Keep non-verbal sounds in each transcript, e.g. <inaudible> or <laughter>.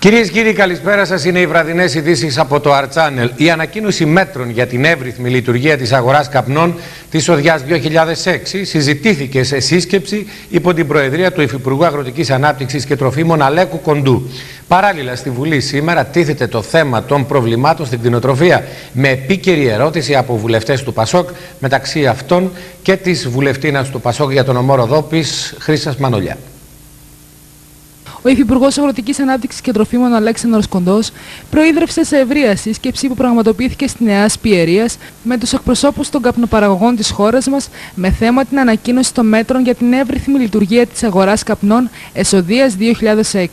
Κυρίες και κύριοι, καλησπέρα σας. Είναι οι βραδινές ειδήσεις από το Art Channel. Η ανακοίνωση μέτρων για την εύρυθμη λειτουργία της αγοράς καπνών της Οδειά 2006 συζητήθηκε σε σύσκεψη υπό την Προεδρία του Υφυπουργού Αγροτικής Ανάπτυξης και Τροφίμων Αλέκου Κοντού. Παράλληλα, στη Βουλή σήμερα τίθεται το θέμα των προβλημάτων στην κτηνοτροφία με επίκαιρη ερώτηση από βουλευτές του Πασόκ, μεταξύ αυτών και της βουλευτήνα του Πασόκ για τον Ομόρο Δόπης, Χρήσα Μανολιά. Ο Υφυπουργός Αγροτικής Ανάπτυξης και Τροφίμων Αλέξανδρος Κοντός προείδρευσε σε ευρεία σύσκεψη που πραγματοποιήθηκε στη Νέα Πιερία με τους εκπροσώπους των καπνοπαραγωγών της χώρας μας με θέμα την ανακοίνωση των μέτρων για την εύρυθμη λειτουργία της αγοράς καπνών Εσοδεία 2006.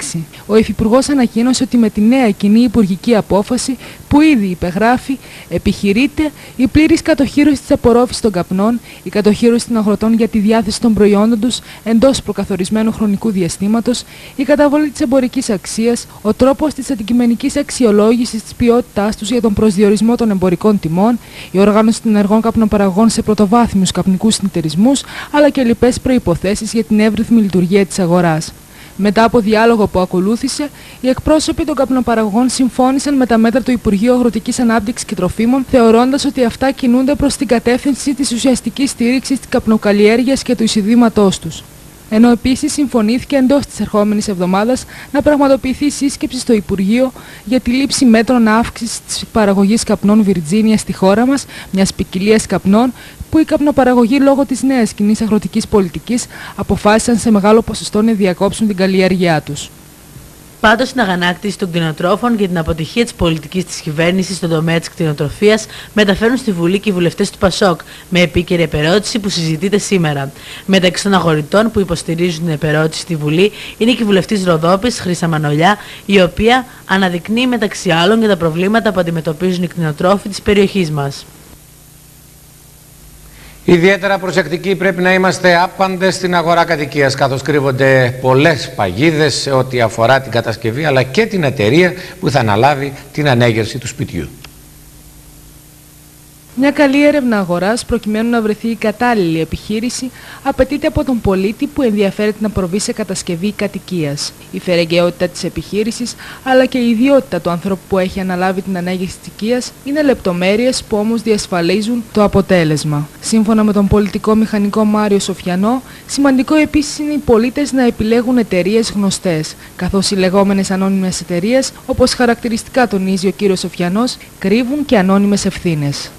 Ο Υφυπουργός ανακοίνωσε ότι με τη νέα κοινή υπουργική απόφαση που ήδη υπεγράφει, επιχειρείται η πλήρης κατοχήρωση της απορρόφησης των καπνών, η κατοχήρωση των αγροτών για τη διάθεση των προϊόντων τους εντός προκαθορισμένου χρονικού διαστήματος, η καταβολή της εμπορικής αξίας, ο τρόπος της αντικειμενικής αξιολόγησης της ποιότητάς τους για τον προσδιορισμό των εμπορικών τιμών, η οργάνωση των ενεργών καπνοπαραγών σε πρωτοβάθμιους καπνικούς συνεταιρισμούς, αλλά και λοιπές προποθέσει για την εύρυθμη λειτουργία της αγοράς. Μετά από διάλογο που ακολούθησε, οι εκπρόσωποι των καπνοπαραγωγών συμφώνησαν με τα μέτρα του Υπουργείου Αγροτικής Ανάπτυξης και Τροφίμων, θεωρώντας ότι αυτά κινούνται προς την κατεύθυνση της ουσιαστικής στήριξης της καπνοκαλλιέργειας και του εισηδήματό τους ενώ επίσης συμφωνήθηκε εντός της ερχόμενης εβδομάδας να πραγματοποιηθεί σύσκεψη στο Υπουργείο για τη λήψη μέτρων αύξησης της παραγωγής καπνών Βιρτζίνια στη χώρα μας, μιας ποικιλίας καπνών που οι καπνοπαραγωγοί λόγω της νέας κοινής αγροτικής πολιτικής αποφάσισαν σε μεγάλο ποσοστό να διακόψουν την καλλιέργειά τους. Πάντως, στην αγανάκτηση των κτηνοτρόφων και την αποτυχία της πολιτικής της κυβέρνησης στον τομέα της κτηνοτροφίας μεταφέρουν στη Βουλή και οι βουλευτές του Πασόκ με επίκαιρη επερώτηση που συζητείται σήμερα. Μεταξύ των αγορητών που υποστηρίζουν την επερώτηση στη Βουλή είναι και η βουλευτής Ροδόπης, Χρήσα Μανολιά, η οποία αναδεικνύει μεταξύ άλλων και τα προβλήματα που αντιμετωπίζουν οι κτηνοτρόφοι της περιοχής μας. Ιδιαίτερα προσεκτικοί πρέπει να είμαστε άπαντες στην αγορά κατοικίας, καθώς κρύβονται πολλές παγίδες σε ό,τι αφορά την κατασκευή αλλά και την εταιρεία που θα αναλάβει την ανέγερση του σπιτιού. Μια καλή έρευνα αγοράς προκειμένου να βρεθεί η κατάλληλη επιχείρηση απαιτείται από τον πολίτη που ενδιαφέρεται να προβεί σε κατασκευή κατοικίας. Η φερεγγαιότητα της επιχείρησης αλλά και η ιδιότητα του ανθρώπου που έχει αναλάβει την ανέγερση της οικίας είναι λεπτομέρειες που όμως διασφαλίζουν το αποτέλεσμα. Σύμφωνα με τον πολιτικό μηχανικό Μάριο Σοφιανό, σημαντικό επίσης είναι οι πολίτες να επιλέγουν εταιρείες γνωστές, καθώς οι λεγόμενες ανώνυμες εταιρείες, όπως χαρακτηριστικά τονίζει ο κύριος Σοφιανός, κρύβουν και ανώνυμες ευθύνες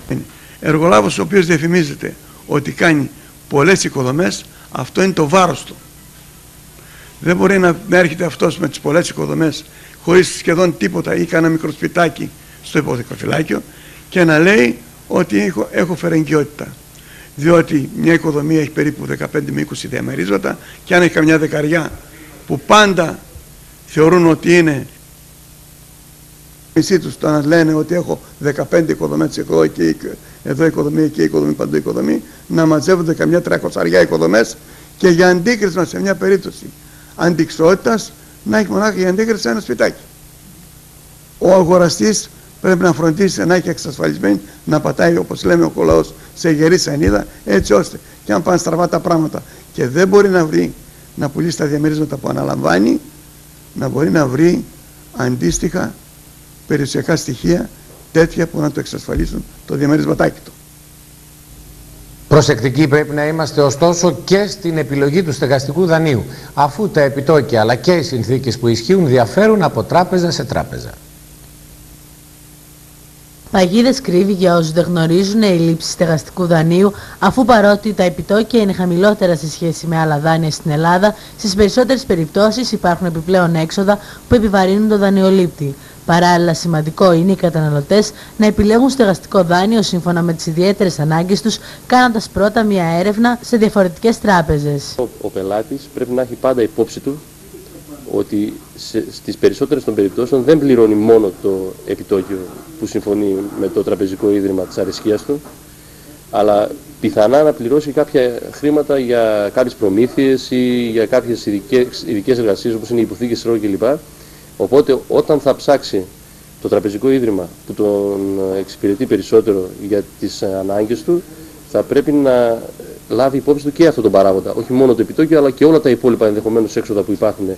εργολάβος ο οποίος διαφημίζεται ότι κάνει πολλές οικοδομές, αυτό είναι το βάρος του. Δεν μπορεί να έρχεται αυτός με τις πολλές οικοδομές χωρίς σχεδόν τίποτα ή κανένα μικρό σπιτάκι στο υποδικοφυλάκιο και να λέει ότι έχω, έχω φερεγγιότητα. Διότι μια οικοδομία έχει περίπου 15 με 20 διαμερίσματα και αν έχει καμιά δεκαριά που πάντα θεωρούν ότι είναι μισή τους το να λένε ότι έχω 15 οικοδομές εδώ, εκεί, εδώ οικοδομή, εκεί οικοδομή, παντού οικοδομή, να μαζεύονται καμιά τρακοσαριά οικοδομές και για αντίκρισμα σε μια περίπτωση αντικσότητας να έχει μονάχα για αντίκριση ένα σπιτάκι. Ο αγοραστής πρέπει να φροντίσει να έχει εξασφαλισμένη να πατάει όπως λέμε ο κολαός σε γερή σανίδα έτσι ώστε και αν πάνε στραβά τα πράγματα και δεν μπορεί να βρει να πουλήσει τα διαμερίσματα που αναλαμβάνει να μπορεί να βρει αντίστοιχα περιουσιακά στοιχεία τέτοια που να το εξασφαλίσουν το διαμέρισματάκι του. Προσεκτικοί πρέπει να είμαστε ωστόσο και στην επιλογή του στεγαστικού δανείου, αφού τα επιτόκια αλλά και οι συνθήκες που ισχύουν διαφέρουν από τράπεζα σε τράπεζα. Παγίδες κρύβει για όσους δεν γνωρίζουν η λήψη στεγαστικού δανείου, αφού παρότι τα επιτόκια είναι χαμηλότερα σε σχέση με άλλα δάνεια στην Ελλάδα, στις περισσότερες περιπτώσεις υπάρχουν επιπλέον έξοδα που επιβαρύνουν τον δανειολήπτη. Παράλληλα, σημαντικό είναι οι καταναλωτές να επιλέγουν στεγαστικό δάνειο σύμφωνα με τις ιδιαίτερες ανάγκες τους, κάνοντας πρώτα μια έρευνα σε διαφορετικές τράπεζες. Ο, ο πελάτης πρέπει να έχει πάντα υπόψη του ότι στις περισσότερες των περιπτώσεων δεν πληρώνει μόνο το επιτόκιο που συμφωνεί με το τραπεζικό ίδρυμα της αρισχία του, αλλά πιθανά να πληρώσει κάποια χρήματα για κάποιες προμήθειες ή για κάποιες ειδικές εργασίες όπως είναι οι υποθήκες κλπ. Οπότε όταν θα ψάξει το τραπεζικό ίδρυμα που τον εξυπηρετεί περισσότερο για τις ανάγκες του, θα πρέπει να λάβει υπόψη του και αυτό τον παράγοντα. Όχι μόνο το επιτόκιο, αλλά και όλα τα υπόλοιπα ενδεχομένως έξοδα που υπάρχουν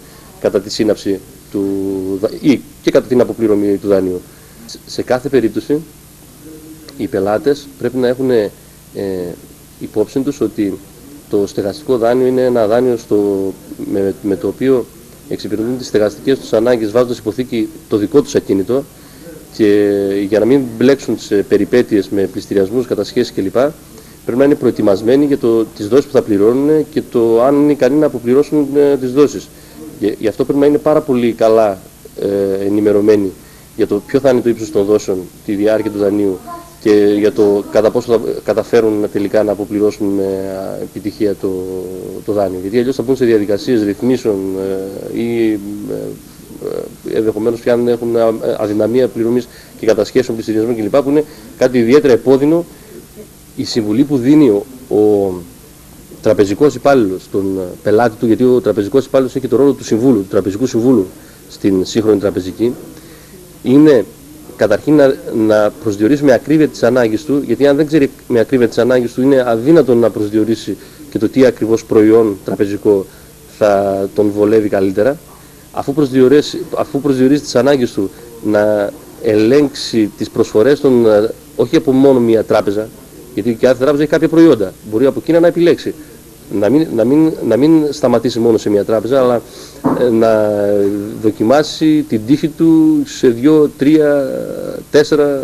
κατά τη σύναψη του, ή και κατά την αποπληρωμή του δανείου. Σε κάθε περίπτωση οι πελάτες πρέπει να έχουν ε, υπόψη τους ότι το στεγαστικό δάνειο είναι ένα δάνειο στο, με, με το οποίο εξυπηρετούν τις στεγαστικές τους ανάγκες βάζοντας υποθήκη το δικό τους ακίνητο και για να μην μπλέξουν σε περιπέτειες με πληστηριασμούς, κατασχέσεις κλπ. Πρέπει να είναι προετοιμασμένοι για το, τις δόσεις που θα πληρώνουν και το αν είναι ικανοί να αποπληρώσουν ε, τις δόσεις. Γι' αυτό πρέπει να είναι πάρα πολύ καλά ε, ενημερωμένοι για το ποιο θα είναι το ύψος των δόσεων, τη διάρκεια του δανείου και για το κατά πόσο θα καταφέρουν τελικά να αποπληρώσουν με επιτυχία το, το δάνειο. Γιατί αλλιώς θα μπουν σε διαδικασίες ρυθμίσεων ε, ή ε, ε, ενδεχομένως πια αν έχουν αδυναμία πληρωμής και κατασχέσεων πληστηριασμών κλπ. που είναι κάτι ιδιαίτερα επώδυνο η συμβουλή που δίνει ο, ο τραπεζικός υπάλληλος στον πελάτη του, γιατί ο τραπεζικός υπάλληλος έχει και το ρόλο του συμβούλου, του τραπεζικού συμβούλου στην σύγχρονη τραπεζική, είναι καταρχήν να, να προσδιορίσει με ακρίβεια τις ανάγκες του, γιατί αν δεν ξέρει με ακρίβεια τις ανάγκες του είναι αδύνατο να προσδιορίσει και το τι ακριβώς προϊόν τραπεζικό θα τον βολεύει καλύτερα. Αφού προσδιορίσει, αφού προσδιορίσει τις ανάγκες του να ελέγξει τις προσφορές των, ε, όχι από μόνο μία τράπεζα, γιατί κάθε τράπεζα έχει κάποια προϊόντα, μπορεί από εκείνα να επιλέξει να μην, να, μην, να μην σταματήσει μόνο σε μια τράπεζα, αλλά ε, να δοκιμάσει την τύχη του σε δύο, τρία, τέσσερα,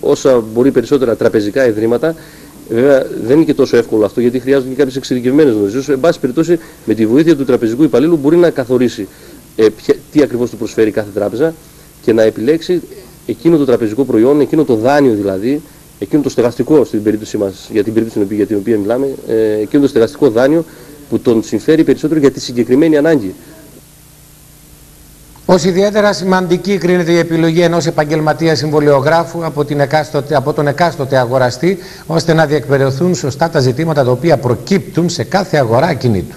όσα μπορεί περισσότερα τραπεζικά ιδρύματα. Βέβαια δεν είναι και τόσο εύκολο αυτό γιατί χρειάζονται και κάποιες εξειδικευμένες γνώσεις. Εν πάση περιπτώσει, με τη βοήθεια του τραπεζικού υπαλλήλου μπορεί να καθορίσει ε, τι ακριβώς του προσφέρει κάθε τράπεζα και να επιλέξει εκείνο το τραπεζικό προϊόν, εκείνο το δάνειο δηλαδή, εκείνο το στεγαστικό στην περίπτωση μας, για την περίπτωση για την οποία μιλάμε, ε, εκείνο το στεγαστικό δάνειο που τον συμφέρει περισσότερο για τη συγκεκριμένη ανάγκη. Ω ιδιαίτερα σημαντική κρίνεται η επιλογή ενός επαγγελματία συμβολιογράφου από, την εκάστοτε, από τον εκάστοτε αγοραστή, ώστε να διεκπαιρεωθούν σωστά τα ζητήματα τα οποία προκύπτουν σε κάθε αγορά κινήτου.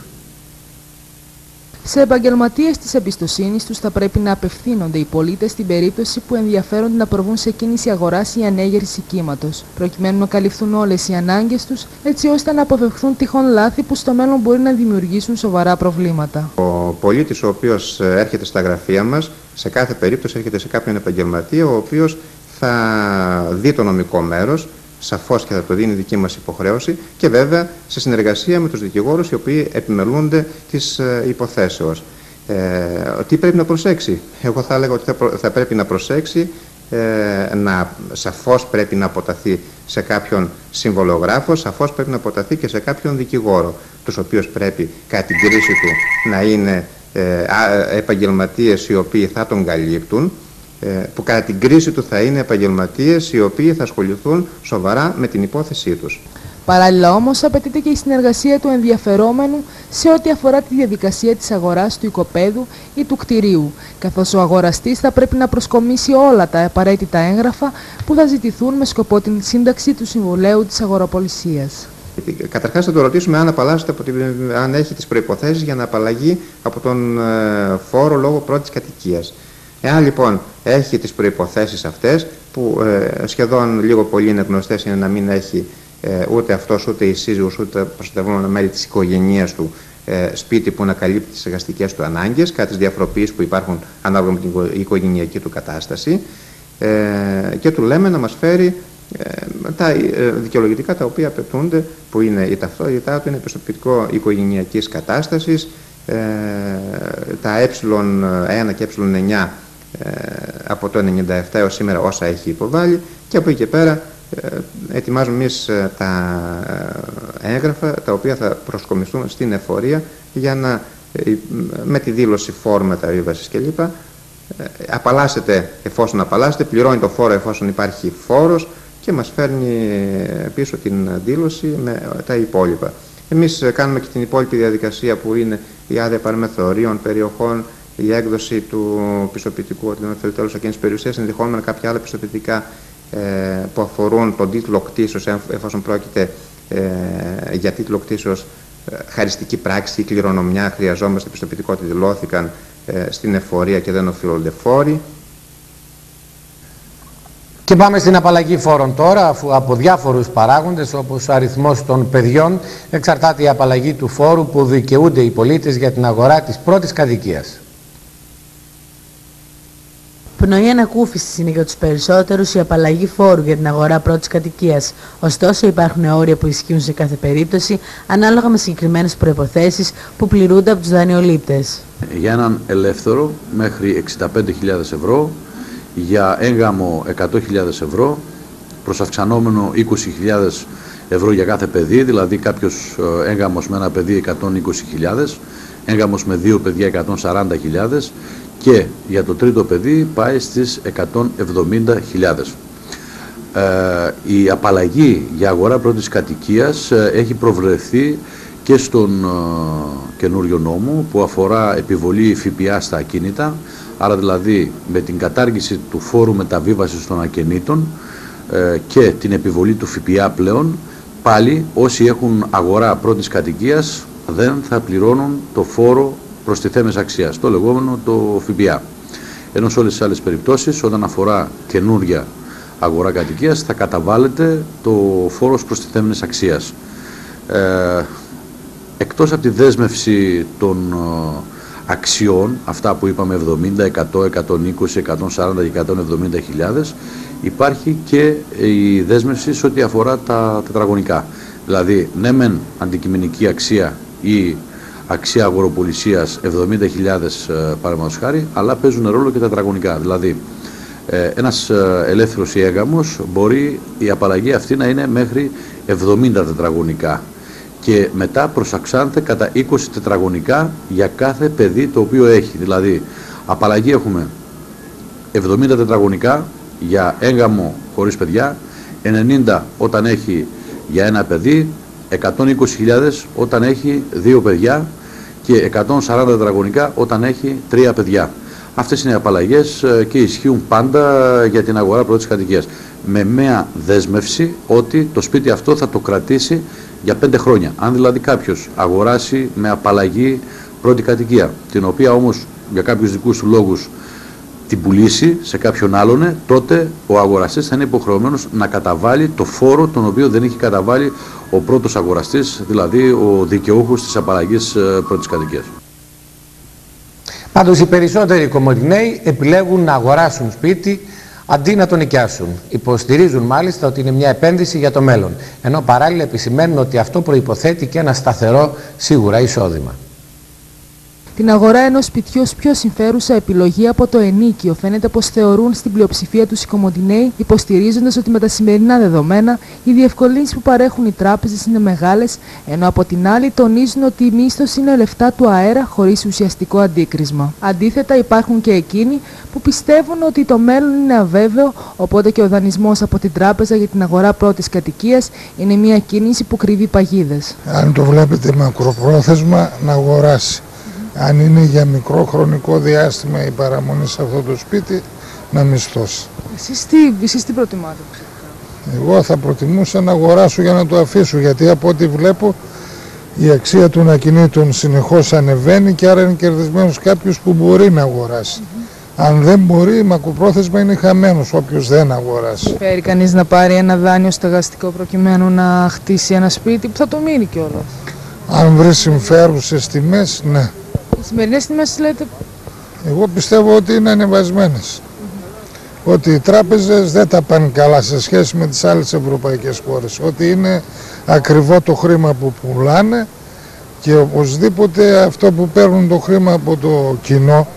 Σε επαγγελματίες της εμπιστοσύνης τους θα πρέπει να απευθύνονται οι πολίτες στην περίπτωση που ενδιαφέρονται να προβούν σε κίνηση αγοράς ή ανέγερση κύματος, προκειμένου να καλυφθούν όλες οι ανάγκες τους, έτσι ώστε να αποφευχθούν τυχόν λάθη που στο μέλλον μπορεί να δημιουργήσουν σοβαρά προβλήματα. Ο πολίτης ο οποίος έρχεται στα γραφεία μας, σε κάθε περίπτωση έρχεται σε κάποιον επαγγελματία, ο οποίος θα δει το νομικό μέρος, σαφώς και θα το δίνει δική μας υποχρέωση και βέβαια σε συνεργασία με τους δικηγόρους οι οποίοι επιμελούνται της ε, υποθέσεως. Ε, τι πρέπει να προσέξει; Εγώ θα έλεγα ότι θα, θα πρέπει να προσέξει ε, να, σαφώς πρέπει να αποταθεί σε κάποιον συμβολογράφο, σαφώς πρέπει να αποταθεί και σε κάποιον δικηγόρο, τους οποίους πρέπει κατά την κρίση του να είναι ε, επαγγελματίες οι οποίοι θα τον καλύπτουν, ε, που κατά την κρίση του θα είναι επαγγελματίες οι οποίοι θα ασχοληθούν σοβαρά με την υπόθεσή τους. Παράλληλα όμως απαιτείται και η συνεργασία του ενδιαφερόμενου σε ό,τι αφορά τη διαδικασία της αγοράς του οικοπαίδου ή του κτηρίου, καθώς ο αγοραστής θα πρέπει να προσκομίσει όλα τα απαραίτητα έγγραφα που θα ζητηθούν με σκοπό την σύνταξη του συμβολέου της αγοραπολισίας. Καταρχάς θα το ρωτήσουμε αν, από την, αν έχει τις προϋποθέσεις για να απαλλαγεί από τον ε, φόρο λόγω πρώτης κατοικίας. Εάν λοιπόν έχει τις προϋποθέσεις αυτές που ε, σχεδόν λίγο πολύ είναι γνωστές είναι να μην έχει ε, ούτε αυτός ούτε η σύζυγος ούτε προστατευόμενο μέλη της οικογένειας του ε, σπίτι που να καλύπτει τις εργαστικές του ανάγκες κάτι τις διαφοροποιήσεις που υπάρχουν ανάλογα με την οικογενειακή του κατάσταση ε, και του λέμε να μας φέρει ε, τα δικαιολογητικά τα οποία απαιτούνται που είναι η ταυτότητά του, είναι πιστοποιητικό οικογενειακής κατάστασης, τα ε1 και ε9 ε, από το 1997 έως σήμερα όσα έχει υποβάλει και από εκεί και πέρα ε, ετοιμάζουμε εμείς ε, τα έγγραφα τα οποία θα προσκομιστούν στην εφορία για να με τη δήλωση φόρμα μεταβίβασης κλπ. Απαλλάσσεται εφόσον απαλλάσσεται, πληρώνει το φόρο εφόσον υπάρχει φόρος και μας φέρνει πίσω την δήλωση με τα υπόλοιπα. Εμείς κάνουμε και την υπόλοιπη διαδικασία που είναι η άδεια παραμεθορίων, περιοχών, η έκδοση του πιστοποιητικού ότι δεν τέλος εκείνης της περιουσίας, ενδεχόμενα κάποια άλλα πιστοποιητικά ε, που αφορούν τον τίτλο κτήσεω, εφόσον πρόκειται ε, για τίτλο κτήσεω ε, χαριστική πράξη ή κληρονομιά, χρειαζόμαστε πιστοποιητικό ότι δηλώθηκαν ε, στην εφορία και δεν οφείλονται φόροι. Και πάμε στην απαλλαγή φόρων τώρα, αφού από διάφορους παράγοντες όπως ο αριθμός των παιδιών εξαρτάται η απαλλαγή του φόρου που δικαιούνται οι πολίτες για την αγορά της πρώτης κατοικίας. Πνοή ανακούφισης είναι για τους περισσότερους η απαλλαγή φόρου για την αγορά πρώτης κατοικίας. Ωστόσο, υπάρχουν όρια που ισχύουν σε κάθε περίπτωση, ανάλογα με συγκεκριμένες προποθέσει που πληρούνται από τους δανειολήπτες. Για έναν ελεύθερο μέχρι 65.000 ευρώ, για έγγαμο 100.000 ευρώ, προς αυξανόμενο 20.000 ευρώ για κάθε παιδί, δηλαδή κάποιος ε, έγγαμος με ένα παιδί 120.000, έγγαμος με δύο παιδιά 140.000 και για το τρίτο παιδί πάει στις 170.000. Ε, η απαλλαγή για αγορά πρώτης κατοικίας ε, έχει προβλεφθεί και στον ε, καινούριο νόμο που αφορά επιβολή ΦΠΑ στα ακίνητα, άρα δηλαδή με την κατάργηση του φόρου μεταβίβασης των ακινήτων ε, και την επιβολή του ΦΠΑ πλέον, πάλι όσοι έχουν αγορά πρώτης κατοικίας δεν θα πληρώνουν το φόρο προστιθέμενης αξίας, το λεγόμενο το ΦΠΑ. Ενώ σε όλες τις άλλες περιπτώσεις, όταν αφορά καινούρια αγορά κατοικίας, θα καταβάλλεται το φόρος προστιθέμενης αξίας. Ε, εκτός από τη δέσμευση των ε, αξιών, αυτά που είπαμε 70, 100, 120, 140 και 170 χιλιάδες, υπάρχει και η δέσμευση σε ό,τι αφορά τα τετραγωνικά. Δηλαδή, ναι μεν αντικειμενική αξία ή αξία αγοροπολισίας 70.000 παραδείγματος χάρη, αλλά παίζουν ρόλο και τα τετραγωνικά. Δηλαδή, ε, ένας ε, ελεύθερος ή έγαμος μπορεί η απαλλαγή αυτή να είναι μέχρι 70 τετραγωνικά και μετά προσαξάνεται κατά 20 τετραγωνικά για κάθε παιδί το οποίο έχει. Δηλαδή, απαλλαγή έχουμε 70 τετραγωνικά για έγαμο χωρίς παιδιά, 90 όταν έχει για ένα παιδί, 120.000 όταν έχει δύο παιδιά και 140 τετραγωνικά όταν έχει τρία παιδιά. Αυτές είναι οι απαλλαγές ε, και ισχύουν πάντα για την αγορά πρώτης κατοικίας. Με μια δέσμευση ότι το σπίτι αυτό θα το κρατήσει για πέντε χρόνια. Αν δηλαδή κάποιος αγοράσει με απαλλαγή πρώτη κατοικία, την οποία όμως για κάποιους δικούς του λόγους την πουλήσει σε κάποιον άλλον, τότε ο αγοραστής θα είναι υποχρεωμένος να καταβάλει το φόρο τον οποίο δεν έχει καταβάλει ο πρώτος αγοραστής, δηλαδή ο δικαιούχος της απαλλαγής ε, πρώτης κατοικίας. Πάντως οι περισσότεροι κομμωτινέοι επιλέγουν να αγοράσουν σπίτι αντί να το νοικιάσουν. Υποστηρίζουν μάλιστα ότι είναι μια επένδυση για το μέλλον, ενώ παράλληλα επισημαίνουν ότι αυτό προϋποθέτει και ένα σταθερό σίγουρα εισόδημα. Την αγορά ενός σπιτιού ως πιο συμφέρουσα επιλογή από το ενίκιο φαίνεται πως θεωρούν στην πλειοψηφία τους οι Κομοντινέοι, υποστηρίζοντας ότι με τα σημερινά δεδομένα οι διευκολύνσεις που παρέχουν οι τράπεζες είναι μεγάλες, ενώ από την άλλη τονίζουν ότι η μίσθωση είναι λεφτά του αέρα χωρίς ουσιαστικό αντίκρισμα. Αντίθετα, υπάρχουν και εκείνοι που πιστεύουν ότι το μέλλον είναι αβέβαιο, οπότε και ο δανεισμός από την τράπεζα για την αγορά πρώτης κατοικίας είναι μια κίνηση που κρύβει παγίδες. Αν το βλέπετε μακροπρόθεσμα, να αγοράσει αν είναι για μικρό χρονικό διάστημα η παραμονή σε αυτό το σπίτι, να μισθώσει. Εσείς τι, εσείς τι προτιμάτε Εγώ θα προτιμούσα να αγοράσω για να το αφήσω, γιατί από ό,τι βλέπω η αξία των ακινήτων συνεχώς ανεβαίνει και άρα είναι κερδισμένος κάποιος που μπορεί να αγοράσει. Αν δεν μπορεί, μακροπρόθεσμα είναι χαμένος όποιος δεν αγοράσει. Φέρει κανείς να πάρει ένα δάνειο στεγαστικό προκειμένου να χτίσει ένα σπίτι που θα το μείνει κιόλας; Αν βρει συμφέρουσες τιμές, ναι. Οι σημερινές τιμές λέτε... Εγώ πιστεύω ότι είναι ανεβασμένες. Ότι οι τράπεζες δεν τα πάνε καλά σε σχέση με τις άλλες ευρωπαϊκές χώρες. Ότι είναι ακριβό το χρήμα που πουλάνε και οπωσδήποτε αυτό που παίρνουν το χρήμα από το κοινό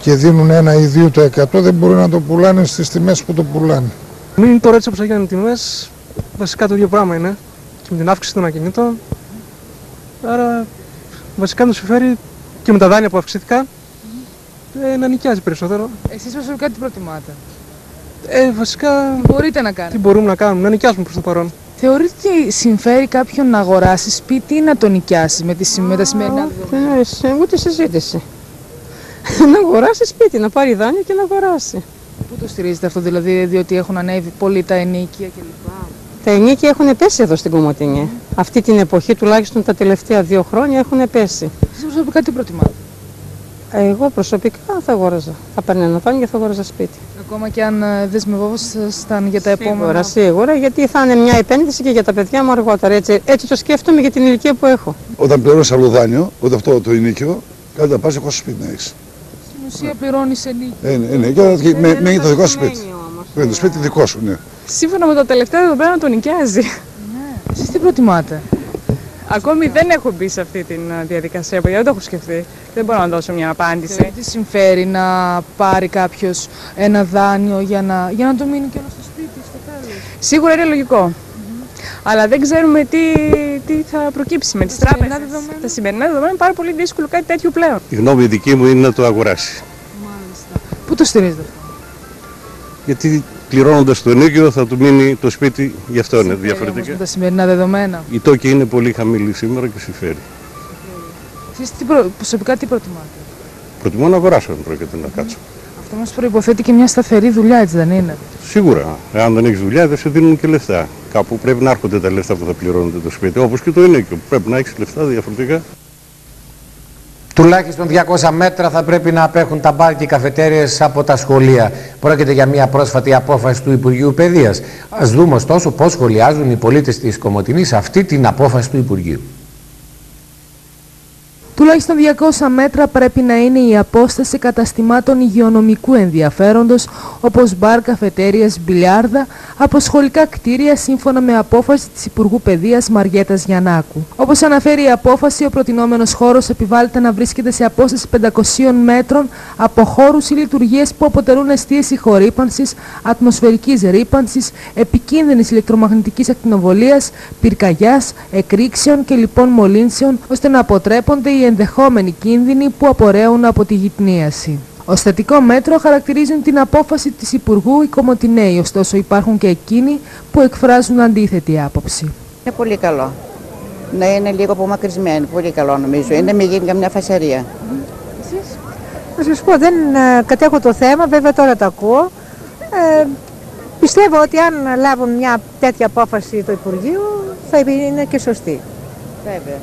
και δίνουν ένα ή δύο το εκατό δεν μπορούν να το πουλάνε στις τιμές που το πουλάνε. Μην τώρα έτσι όπως έγιναν οι τιμές, βασικά το ίδιο πράγμα είναι και με την αύξηση των ακινήτων. Άρα βασικά μου συμφέρει και με τα δάνεια που αυξήθηκαν ε, να νοικιάζει περισσότερο. Εσείς προσωπικά τι προτιμάτε; Ε, βασικά. Μπορείτε να κάνετε. Τι μπορούμε να κάνουμε, να νοικιάσουμε προς το παρόν. Θεωρείτε ότι συμφέρει κάποιον να αγοράσει σπίτι ή να το νοικιάσει με, τη, με τα σημερινά δεδομένα; Ούτε συζήτηση. <laughs> να αγοράσει σπίτι, να πάρει δάνεια και να αγοράσει. Πού το στηρίζετε αυτό, δηλαδή, διότι έχουν ανέβει πολύ τα ενίκια κλπ. Τα ενίκια έχουν πέσει εδώ στην Κομωτινή. Αυτή την εποχή, τουλάχιστον τα τελευταία δύο χρόνια, έχουν πέσει. Εσείς προσωπικά τι προτιμάτε. Εγώ προσωπικά θα αγόραζα. Θα παίρνει ένα δάνειο και θα αγόραζα σπίτι. Ακόμα και αν ε, δεσμευόσασταν για τα επόμενα. Σίγουρα, σίγουρα, γιατί θα είναι μια επένδυση και για τα παιδιά μου αργότερα. Έτσι, έτσι το σκέφτομαι για την ηλικία που έχω. Όταν πληρώνεις άλλο δάνειο, ούτε αυτό το ενίκιο, κάτι να πα έχω σπίτι να έχεις. ουσία πληρώνεις ενίκιο. Ε, ναι, ναι, και με, με το δικό σου σπίτι. Με το σπίτι δικό σου, ναι. Σύμφωνα με τα τελευταία δεδομένα τον νοικιάζει. Εσείς τι προτιμάτε; Ακόμη δεν έχω μπει σε αυτή τη διαδικασία, γιατί δεν το έχω σκεφτεί. Δεν μπορώ να δώσω μια απάντηση. Θεωρείτε τι συμφέρει να πάρει κάποιος ένα δάνειο για να, για να το μείνει και όλο στο σπίτι στο τέλος; Σίγουρα είναι λογικό. Αλλά δεν ξέρουμε τι, τι θα προκύψει με τις τράπεζες. Τα σημερινά δεδομένα είναι πάρα πολύ δύσκολο κάτι τέτοιο πλέον. Η γνώμη δική μου είναι να το αγοράσει. Πού το στηρίζετε αυτό; Γιατί πληρώνοντας το ενίκιο θα του μείνει το σπίτι, γι' αυτό είναι διαφορετικά. Με τα σημερινά δεδομένα. Η τόκη είναι πολύ χαμηλή σήμερα και συμφέρει. Εσείς τι προ... προσωπικά τι προτιμάτε; Προτιμώ να αγοράσω αν πρόκειται να κάτσω. Αυτό μας προϋποθέτει και μια σταθερή δουλειά, έτσι δεν είναι; Σίγουρα. Εάν δεν έχεις δουλειά, δεν σε δίνουν και λεφτά. Κάπου πρέπει να έρχονται τα λεφτά που θα πληρώνετε το σπίτι. Όπως και το ενίκιο. Πρέπει να έχεις λεφτά διαφορετικά. Τουλάχιστον 200 μέτρα θα πρέπει να απέχουν τα μπαρ και οι καφετέριες από τα σχολεία. Πρόκειται για μια πρόσφατη απόφαση του Υπουργείου Παιδείας. Ας δούμε ωστόσο πώς σχολιάζουν οι πολίτες της Κομωτινής αυτή την απόφαση του Υπουργείου. Τουλάχιστον 200 μέτρα πρέπει να είναι η απόσταση καταστημάτων υγειονομικού ενδιαφέροντος όπως μπαρ, καφετέριες, μπιλιάρδα από σχολικά κτίρια σύμφωνα με απόφαση της Υπουργού Παιδείας Μαριέτας Γιαννάκου. Όπως αναφέρει η απόφαση, ο προτινόμενος χώρος επιβάλλεται να βρίσκεται σε απόσταση 500 μέτρων από χώρους ή λειτουργίες που αποτελούν αιστείες χορύπανσης, ατμοσφαιρικής ρήπανσης, επικίνδυνης ηλεκτρομαγνητικής ακτινοβολίας, πυρκαγιάς, εκρήξεων και λοιπόν μολύνσεων ώστε να αποτρέπονται οι ενδεχόμενοι κίνδυνοι που απορρέουν από τη γυπνίαση. Ω θετικό μέτρο χαρακτηρίζουν την απόφαση της Υπουργού οι Κομωτινέοι, ωστόσο υπάρχουν και εκείνοι που εκφράζουν αντίθετη άποψη. Είναι πολύ καλό. Να είναι λίγο απομακρυσμένοι. Πολύ καλό νομίζω. Είναι μην γίνει καμιά φασαρία. Να σας πω, δεν ε, κατέχω το θέμα, βέβαια τώρα το ακούω. Ε, πιστεύω ότι αν λάβουν μια τέτοια απόφαση το Υπουργείο θα είναι και σωστή. Βέβαια.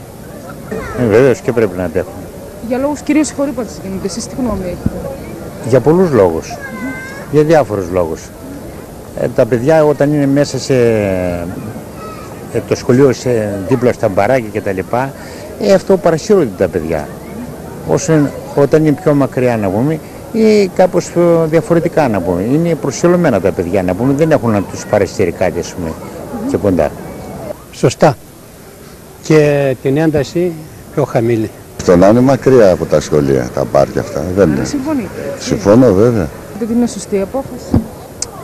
Ε, Βεβαίως και πρέπει να αντέχουν. Για λόγους κυρίως χορύπανσης γίνεται. Εσείς τι γνώμη έχετε; Για πολλούς λόγους. Για διάφορους λόγους. Ε, τα παιδιά όταν είναι μέσα σε ε, το σχολείο σε, δίπλα στα μπαράκια κτλ. Ε, αυτό παρασύρονται τα παιδιά. Όσο, όταν είναι πιο μακριά να πούμε ή κάπως πιο διαφορετικά να πούμε. Είναι προσιλωμένα τα παιδιά να πούμε, δεν έχουν να τους παρασύρει κάτι ας πούμε και κοντά. Σωστά. Και την ένταση πιο χαμηλή. Στο να είναι μακριά από τα σχολεία, τα πάρκια αυτά. Δεν είναι. Συμφωνείτε. Συμφωνώ βέβαια. Δεν είναι σωστή απόφαση.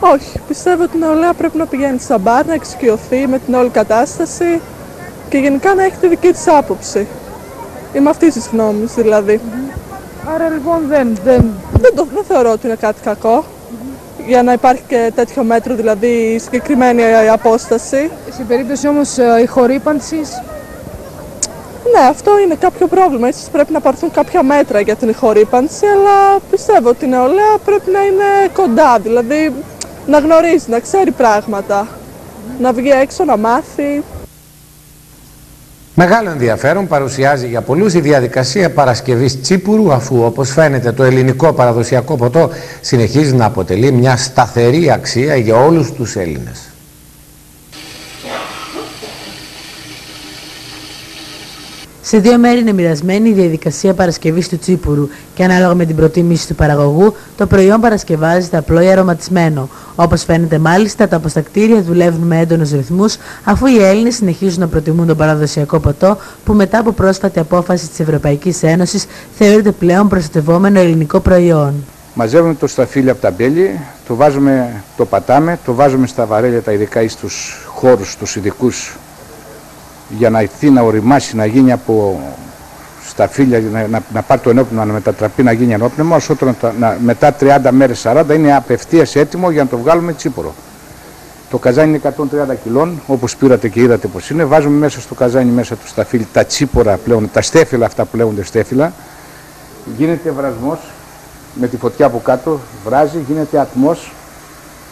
Όχι, πιστεύω ότι η νεολαία πρέπει να πηγαίνεις στα μπαρ, να εξοικειωθεί με την όλη κατάσταση και γενικά να έχει τη δική της άποψη. Είμαι αυτής της γνώμης δηλαδή. Άρα λοιπόν δεν... Δεν, δεν, το, δεν θεωρώ ότι είναι κάτι κακό. Για να υπάρχει και τέτοιο μέτρο, δηλαδή η συγκεκριμένη απόσταση. Σε περίπτωση όμως ε, ηχορύπανσης, ναι, αυτό είναι κάποιο πρόβλημα. Ίσως πρέπει να πάρθουν κάποια μέτρα για την ηχορύπανση, αλλά πιστεύω ότι η νεολαία πρέπει να είναι κοντά, δηλαδή να γνωρίζει, να ξέρει πράγματα, να βγει έξω, να μάθει. Μεγάλο ενδιαφέρον παρουσιάζει για πολλούς η διαδικασία παρασκευής τσίπουρου αφού όπως φαίνεται το ελληνικό παραδοσιακό ποτό συνεχίζει να αποτελεί μια σταθερή αξία για όλους τους Έλληνες. Σε δύο μέρη είναι μοιρασμένη η διαδικασία παρασκευής του τσίπουρου και ανάλογα με την προτίμηση του παραγωγού, το προϊόν παρασκευάζεται απλό ή αρωματισμένο. Όπως φαίνεται, μάλιστα, τα αποστακτήρια δουλεύουν με έντονους ρυθμούς, αφού οι Έλληνες συνεχίζουν να προτιμούν τον παραδοσιακό ποτό, που μετά από πρόσφατη απόφαση της Ευρωπαϊκής Ένωσης θεωρείται πλέον προστατευόμενο ελληνικό προϊόν. Μαζεύουμε το σταφύλι από τα μπέλη, το βάζουμε, το πατάμε, το βάζουμε στα βαρέλια τα ειδικά ή στους χώρους, τους ειδικούς για να έρθει να οριμάσει, να γίνει από στα φύλλα, να, να, να πάρει το ενόπνευμα, να μετατραπεί, να γίνει ενόπνευμα, όσο να, μετά 30 μέρες, 40 είναι απευθείας έτοιμο για να το βγάλουμε τσίπορο. Το καζάνι είναι 130 κιλών, όπως πήρατε και είδατε πώς είναι. Βάζουμε μέσα στο καζάνι, μέσα του στα φύλλα, τα τσίπορα πλέον, τα στέφυλλα αυτά που λέγονται στέφυλλα. Γίνεται βρασμός με τη φωτιά από κάτω, βράζει, γίνεται ατμός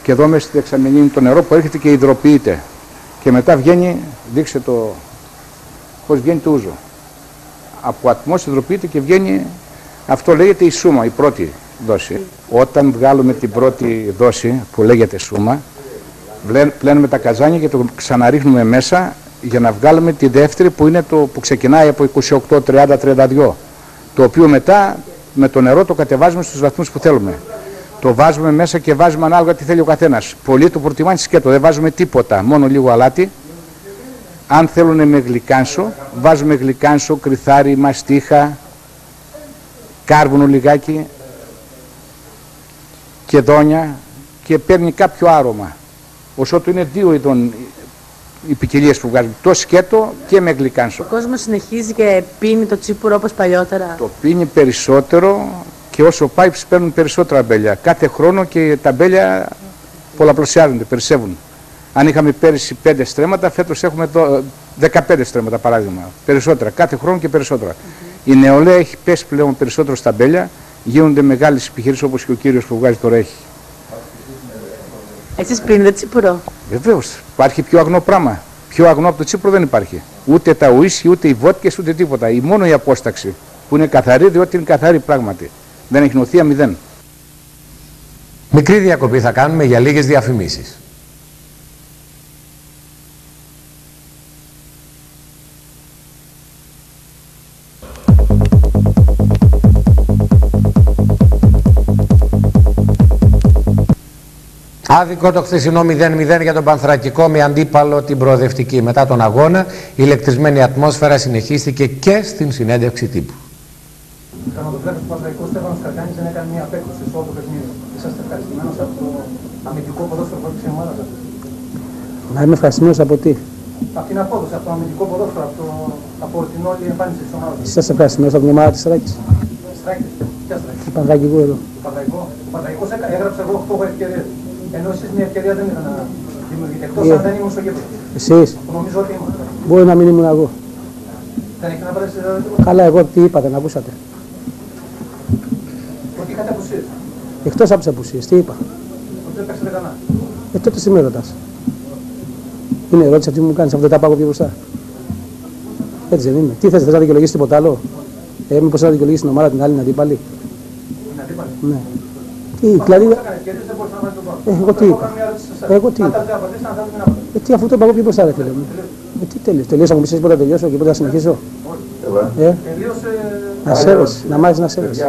και εδώ μέσα στη δεξαμενή είναι το νερό που έρχεται και υδροποιείται. Και μετά βγαίνει, δείξτε το πώς βγαίνει το ούζο. Από ατμός υδροποιείται και βγαίνει, αυτό λέγεται η σούμα, η πρώτη δόση. Όταν βγάλουμε την πρώτη δόση που λέγεται σούμα, πλένουμε τα καζάνια και το ξαναρίχνουμε μέσα για να βγάλουμε τη δεύτερη που είναι το που ξεκινάει από 28, 30, 32. Το οποίο μετά με το νερό το κατεβάζουμε στους βαθμούς που θέλουμε. Το βάζουμε μέσα και βάζουμε ανάλογα τι θέλει ο καθένας. Πολλοί το προτιμάνε σκέτο, δεν βάζουμε τίποτα, μόνο λίγο αλάτι. Αν θέλουν με γλυκάνσο, βάζουμε γλυκάνσο, κρυθάρι, μαστίχα, κάρβουνο λιγάκι και δόνια και παίρνει κάποιο άρωμα. Όσο είναι δύο ειδών οι ποικιλίες που βγάζουμε. Το σκέτο και με γλυκάνσο. Ο κόσμος συνεχίζει και πίνει το τσίπουρο όπως παλιότερα. Το πίνει περισσότερο και όσο πάει παίρνουν περισσότερα αμπέλια. Κάθε χρόνο και τα αμπέλια πολλαπλασιάζονται, περισσεύουν. Αν είχαμε πέρυσι 5 στρέμματα, φέτος έχουμε 15 στρέμματα παράδειγμα. Περισσότερα, κάθε χρόνο και περισσότερα. Η νεολαία έχει πέσει πλέον περισσότερο στα αμπέλια, γίνονται μεγάλες επιχειρήσεις όπως και ο κύριος που βγάζει τώρα έχει. Εσείς πίνετε τσίπουρο; Βεβαίως. Υπάρχει πιο αγνό πράγμα. Πιο αγνό από το τσίπουρο δεν υπάρχει. Ούτε τα ουίσι, ούτε οι βότκες, ούτε τίποτα. Η μόνο η απόσταξη που είναι καθαρή, διότι είναι καθαρή πράγματι. Δεν έχει νοθεία μηδέν. Μικρή διακοπή θα κάνουμε για λίγες διαφημίσεις. Άδικο το χθεσινό 0-0 για τον Πανθρακικό με αντίπαλο την προοδευτική. Μετά τον αγώνα, η ηλεκτρισμένη ατμόσφαιρα συνεχίστηκε και στην συνέντευξη τύπου. Τερματοφύλακα του Παναθρακικού Στέφανος Καρκάνης δεν έκανε μια απέκτηση σε όλο το παιχνίδι. Είσαστε ευχαριστημένοι από το αμυντικό ποδόσφαιρο που έχει η ομάδα σας; Να είμαι ευχαριστημένος από τι; Από την απόδοση, από το αμυντικό ποδόσφαιρο, από, το, από την όλη εμφάνιση της ομάδας. Είσαστε ευχαριστημένος από την ομάδα της Στράκης; Στράκης, ποια Στράκη; Του Πανθρακικού εδώ. Του Πανθρακικού. Ο Πανθρακικός έγραψε εγώ 8 ευκαιρίε. Ενώ εσείς μια ευκαιρία δεν είχα να δημιουργείτε. Εκτός Ε, αν δεν ήμουν στο γήπεδο. Εσείς; Που Νομίζω ότι ήμουν. Μπορεί να μην ήμουν εγώ. Δεν έχετε να παρέσει δηλαδή τίποτα. Καλά, εγώ τι είπατε, να ακούσατε. Ότι είχατε απουσίες. Εκτός από τις απουσίες, τι είπα. Ότι δεν παίξατε καλά. Ε, τότε τι με ρωτάς. Είναι ερώτηση αυτή που μου κάνεις, αυτό δεν τα πάω πιο μπροστά. Έτσι δεν είναι. Τι θες, θες να δικαιολογήσεις τίποτα άλλο; Ε, μήπως να δικαιολογήσεις την ομάδα την άλλη να αντίπαλη. Είναι αντίπαλοι. Ναι. Τι, δηλαδή. Έκανε ευκαιρίες, δεν μπορούσε να βάλει τον κόλ. Ε, εγώ τι Εγώ είπα. κάνω μια ερώτηση σε εσάς. Εγώ τι Αν είπα. θέλετε να απαντήσετε, αν θέλετε να απαντήσετε. Ε, τι αφού το είπα εγώ πιο μπροστά, ρε φίλε μου. Ε, τι τέλειο. Τελείωσα μου πει πότε θα τελειώσω και πότε θα συνεχίσω. Ε, Τελείωσε. να σέβεσαι, να μάθεις να σέβεσαι.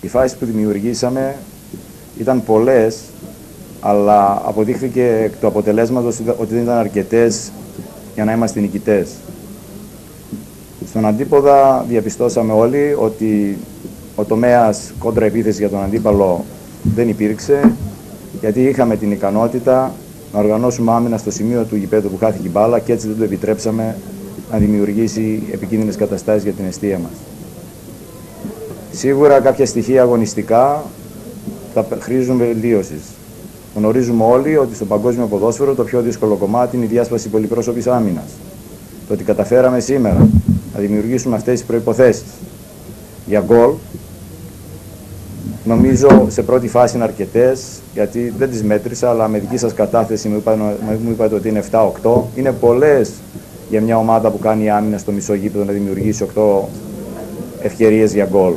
Οι φάσεις που δημιουργήσαμε ήταν πολλές, αλλά αποδείχθηκε εκ του αποτελέσματος ότι δεν ήταν αρκετές για να είμαστε νικητές. Στον αντίποδα διαπιστώσαμε όλοι ότι ο τομέας κόντρα επίθεση για τον αντίπαλο δεν υπήρξε, γιατί είχαμε την ικανότητα να οργανώσουμε άμυνα στο σημείο του γηπέδου που χάθηκε η μπάλα και έτσι δεν το επιτρέψαμε να δημιουργήσει επικίνδυνες καταστάσεις για την αιστεία μας. Σίγουρα κάποια στοιχεία αγωνιστικά θα χρήζουν βελτίωσης. Γνωρίζουμε όλοι ότι στο παγκόσμιο ποδόσφαιρο το πιο δύσκολο κομμάτι είναι η διάσπαση πολυπρόσωπης άμυνας. Το ότι καταφέραμε σήμερα να δημιουργήσουμε αυτές τις προποθέσει για γκολ, νομίζω σε πρώτη φάση είναι αρκετές, γιατί δεν τις μέτρησα, αλλά με δική σας κατάθεση μου, είπα, μου είπατε ότι είναι 7-8. Είναι πολλές για μια ομάδα που κάνει άμυνα στο μισό γήπεδο να δημιουργήσει 8 ευκαιρίες για γκολ.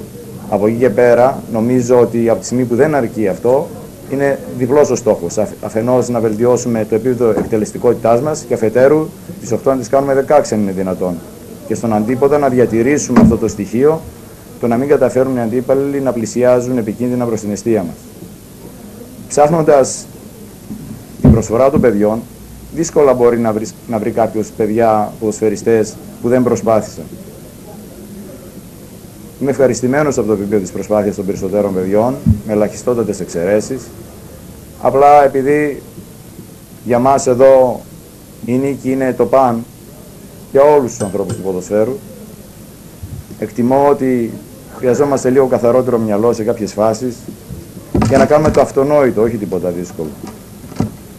Από εκεί και πέρα, νομίζω ότι από τη στιγμή που δεν αρκεί αυτό, είναι διπλός ο στόχος. Αφενός να βελτιώσουμε το επίπεδο εκτελεστικότητάς μας και αφετέρου τις 8 να τις κάνουμε 16 αν είναι δυνατόν. Και στον αντίποδα να διατηρήσουμε αυτό το στοιχείο, το να μην καταφέρουν οι αντίπαλοι να πλησιάζουν επικίνδυνα προς την αιστεία μας. Ψάχνοντας την προσφορά των παιδιών, δύσκολα μπορεί να βρεις, να βρει κάποιος παιδιά ποδοσφαιριστές που δεν προσπάθησαν. Είμαι ευχαριστημένος από το επίπεδο της προσπάθειας των περισσότερων παιδιών, με ελαχιστότατες εξαιρέσεις. Απλά επειδή για μας εδώ η νίκη είναι το παν για όλους τους ανθρώπους του ποδοσφαίρου, εκτιμώ ότι χρειαζόμαστε λίγο καθαρότερο μυαλό σε κάποιες φάσεις για να κάνουμε το αυτονόητο, όχι τίποτα δύσκολο.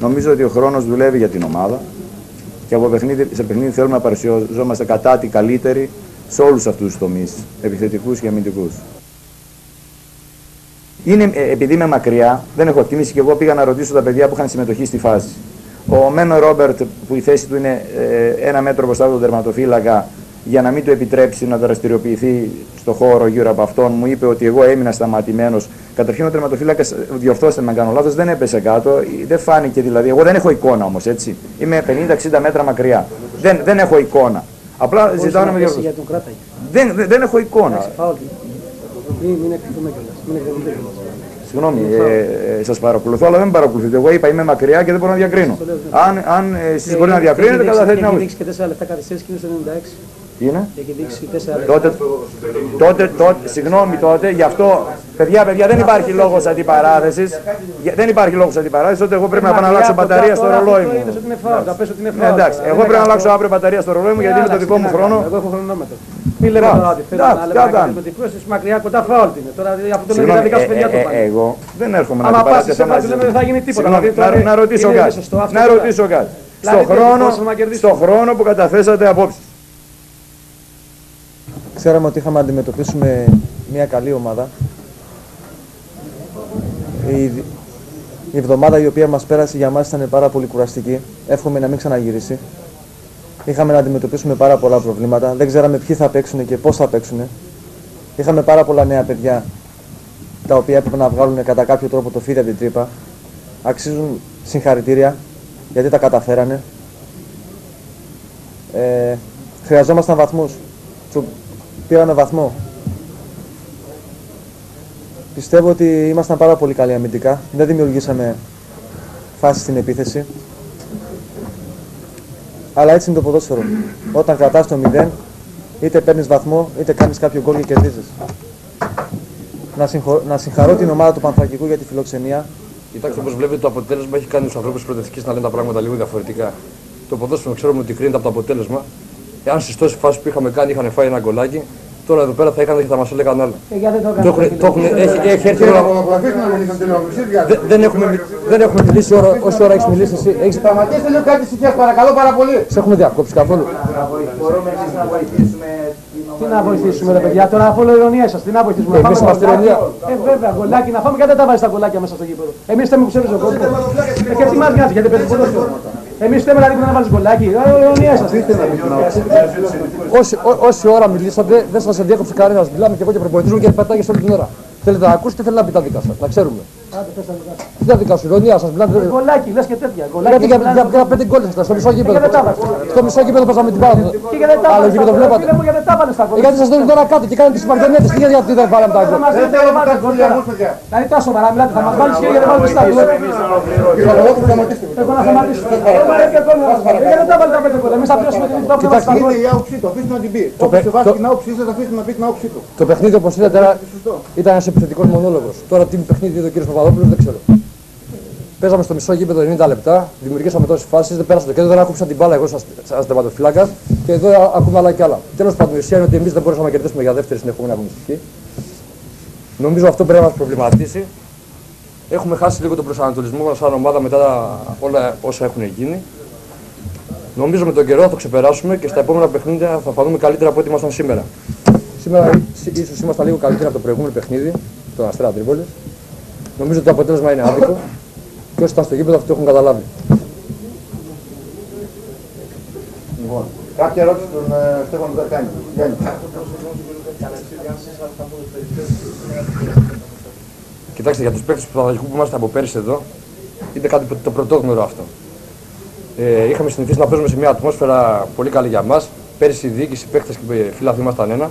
Νομίζω ότι ο χρόνος δουλεύει για την ομάδα και από παιχνίδι, σε παιχνίδι θέλουμε να παρουσιαζόμαστε κατά τη καλύτερη σε όλους αυτούς τους τομείς, επιθετικούς και αμυντικούς. Είναι, ε, επειδή είμαι μακριά, δεν έχω εκτίμηση και εγώ πήγα να ρωτήσω τα παιδιά που είχαν συμμετοχή στη φάση. Ο Μένο Ρόμπερτ, που η θέση του είναι ε, ένα μέτρο μπροστά από τον τερματοφύλακα, για να μην του επιτρέψει να δραστηριοποιηθεί στο χώρο γύρω από αυτόν, μου είπε ότι εγώ έμεινα σταματημένος. Καταρχήν ο τερματοφύλακας, διορθώστε με αν κάνω λάθος, δεν έπεσε κάτω, δεν φάνηκε δηλαδή. Εγώ δεν έχω εικόνα όμως, έτσι. Είμαι 50-60 μέτρα μακριά. Δεν, δεν έχω εικόνα. Απλά ζητάω να με διορθώσετε. Για τον κράταγε. Δεν, δεν, δεν έχω εικόνα. Εντάξει, φάουλ. Μην, μην εκπληθούμε κιόλας. Μην εκπληθούμε κιόλας. Συγγνώμη, ε, ε, σας παρακολουθώ, αλλά δεν με παρακολουθείτε. Εγώ είπα είμαι μακριά και δεν μπορώ να διακρίνω. Αν, αν ε, εσείς μπορείτε να διακρίνετε, καταθέτει να Έχει δείξει και 4 λεπτά καθυστέρηση και είναι στο 96. Τι είναι? Έχει δείξει 4 λεπτά. Τότε, τότε, τότε, συγγνώμη τότε, γι' αυτό, παιδιά, παιδιά, δεν υπάρχει λόγος αντιπαράθεσης. Για- Δεν υπάρχει λόγος αντιπαράθεσης, τότε εγώ πρέπει να πάω να αλλάξω μπαταρία στο ρολόι μου. Είδες ότι είναι φάουλ, θα πες ότι είναι Ναι, φάουλ. εντάξει, εγώ πρέπει να αλλάξω αύριο μπαταρία στο ρολόι μου γιατί είναι το δικό μου χρόνο. Εγώ έχω χρονόμετρο. Μην λέμε Εντάξει, τώρα ότι θέλω εντάξει, να τι λέμε να να κάνουμε. κάνουμε τυπούς, είσαι μακριά κοντά φάουλ είναι. Τώρα από το λέμε Συγγνώμη, τα δικά σου ε, παιδιά ε, το ε, πάνε. εγώ δεν έρχομαι να Άμα πας αντιπαράθεσαι σε μαζί. πάτη, λέμε, δεν θα γίνει τίποτα. Συγγνώμη, Δηλαδή, τώρα να- είναι- Να ρωτήσω είναι κάτι. σωστό αυτό Να τώρα. ρωτήσω κάτι. Δηλαδή, Στο τι χρόνο, πόσο να κερδίσουμε. στο χρόνο που καταθέσατε απόψεις. Ξέραμε ότι είχαμε να αντιμετωπίσουμε μια καλή ομάδα. Η, η εβδομάδα η οποία μας πέρασε για μας ήταν πάρα πολύ κουραστική. Εύχομαι να μην ξαναγυρίσει. Είχαμε να αντιμετωπίσουμε πάρα πολλά προβλήματα. Δεν ξέραμε ποιοι θα παίξουν και πώς θα παίξουν. Είχαμε πάρα πολλά νέα παιδιά τα οποία έπρεπε να βγάλουν κατά κάποιο τρόπο το φίδι από την τρύπα. Αξίζουν συγχαρητήρια γιατί τα καταφέρανε. Ε, χρειαζόμασταν βαθμούς. Του- Πήραμε βαθμό. Πιστεύω ότι ήμασταν πάρα πολύ καλοί αμυντικά. Δεν δημιουργήσαμε φάση στην επίθεση. Αλλά έτσι είναι το ποδόσφαιρο. Όταν κρατάς το 0, είτε παίρνεις βαθμό, είτε κάνεις κάποιο γκολ και κερδίζεις. Να, συγχω... να συγχαρώ την ομάδα του Πανθρακικού για τη φιλοξενία. Κοιτάξτε, όπως βλέπετε, το αποτέλεσμα έχει κάνει τους ανθρώπους της προοδευτική να λένε τα πράγματα λίγο διαφορετικά. Το ποδόσφαιρο ξέρουμε ότι κρίνεται από το αποτέλεσμα. Εάν στις τόσες φάσεις που είχαμε κάνει είχαν φάει ένα γκολάκι, τώρα εδώ πέρα θα είχαν και θα μας έλεγαν άλλα. Ε, γιατί δεν το Το έχουν, το έχουν, έχει, έχει έρθει η ώρα. Δεν- Δεν έχουμε, μι- δεν έχουμε μιλήσει ώρα, όση ώρα έχεις μιλήσει εσύ. Έχεις... Σταματήστε λίγο κάτι ησυχία, παρακαλώ πάρα πολύ. Σε έχουμε διακόψει καθόλου. Μπορούμε εμείς να βοηθήσουμε Τι να βοηθήσουμε, ρε παιδιά, τώρα από ηρωνία σας. Τι να βοηθήσουμε, Ε, να εμείς φάμε είμαστε γκολάκι. ηρωνία. Ε, βέβαια, γκολάκι να φάμε και δεν τα βάζεις τα γκολάκια μέσα στο γήπεδο; Εμείς θέλουμε που ξέρεις ο κόσμος. Ε, και τι μας νοιάζει, γιατί παίζεις ποδόσφαιρο. Εμεί θέλουμε να δείχνουμε να βάλει γκολάκι. Ε, ηρωνία σα. Όση, ό- όση ώρα μιλήσατε, δεν σα διέκοψε κανένα. Μιλάμε και εγώ και προπονητή μου και πετάγε όλη την ώρα. Θέλετε να ακούσετε, θέλετε να πείτε τα δικά σα. Να ξέρουμε. Άντε, πες τα δικά σου. Τι τα δικά σου, ηρωνία σα μιλάτε. Γκολάκι, λε και τέτοια. Γκολάκι. Γιατί για, για, για πέντε γκολ ήσασταν στο μισό γήπεδο. δεν τα βάζω. Στο μισό γήπεδο παίζαμε την μπάλα. Και γιατί δεν τα Άλλο βάλε γήπεδο στα βλέπατε. Φίλε μου, γιατί δεν τα βάλε στα Ε, γκολ. Γιατί σα δίνουν τώρα κάτω και κάνετε τι μαρκενέτε. Τι γιατί δεν βάλαμε τα Θα γκολ. μας δείτε να βάλεις γκολ τώρα. Δηλαδή τα σοβαρά μιλάτε, θα μας βάλεις και για να βάλουμε στα γκολ. Εγώ να σταματήσω. Εγώ δεν και γκολ να σας βάλω. Γιατί δεν τα βάλετε τα πέντε γκολ. Εμείς θα πιάσουμε την πρώτη μας στα γκολ. Είναι η άποψή του, αφήστε να την πει. Το Όπως πε- σεβάστηκε το- την άποψή σας, αφήστε να πει την άποψή του. Το παιχνίδι όπω είδατε τώρα ήταν ένα επιθετικό μονόλογο. Τώρα τι παιχνίδι είδε ο κ. Παπαδόπουλο δεν ξέρω. Παίζαμε στο μισό γήπεδο 90 λεπτά, δημιουργήσαμε τόσες φάσεις, δεν πέρασε το κέντρο, δεν άκουσα την μπάλα εγώ σαν τερματοφυλάκα και εδώ α- ακούμε άλλα κι άλλα. Τέλος πάντων, η ουσία είναι ότι εμείς δεν μπορούσαμε να κερδίσουμε για δεύτερη συνεχόμενη αγωνιστική. Νομίζω αυτό πρέπει να μας προβληματίσει. Έχουμε χάσει λίγο τον προσανατολισμό μας σαν ομάδα μετά όλα όσα έχουν γίνει. Νομίζω με τον καιρό θα το ξεπεράσουμε και στα επόμενα παιχνίδια θα φανούμε καλύτερα από ό,τι ήμασταν σήμερα. Σήμερα ίσως ήμασταν λίγο καλύτερα από το προηγούμενο παιχνίδι, τον Αστέρα Τρίπολης. Νομίζω ότι το αποτέλεσμα είναι άδικο και όσοι ήταν στο γήπεδο αυτό το έχουν καταλάβει. Λοιπόν, κάποια ερώτηση στον ε, Στέφανο Δαρκάνη. Γιάννη. Κοιτάξτε, για τους παίκτες του Παναγικού που είμαστε από πέρυσι εδώ, είναι κάτι το πρωτόγνωρο αυτό. Ε, είχαμε συνηθίσει να παίζουμε σε μια ατμόσφαιρα πολύ καλή για μας. Πέρυσι η διοίκηση, οι παίκτες και οι φίλαθλοι ήμασταν ένα.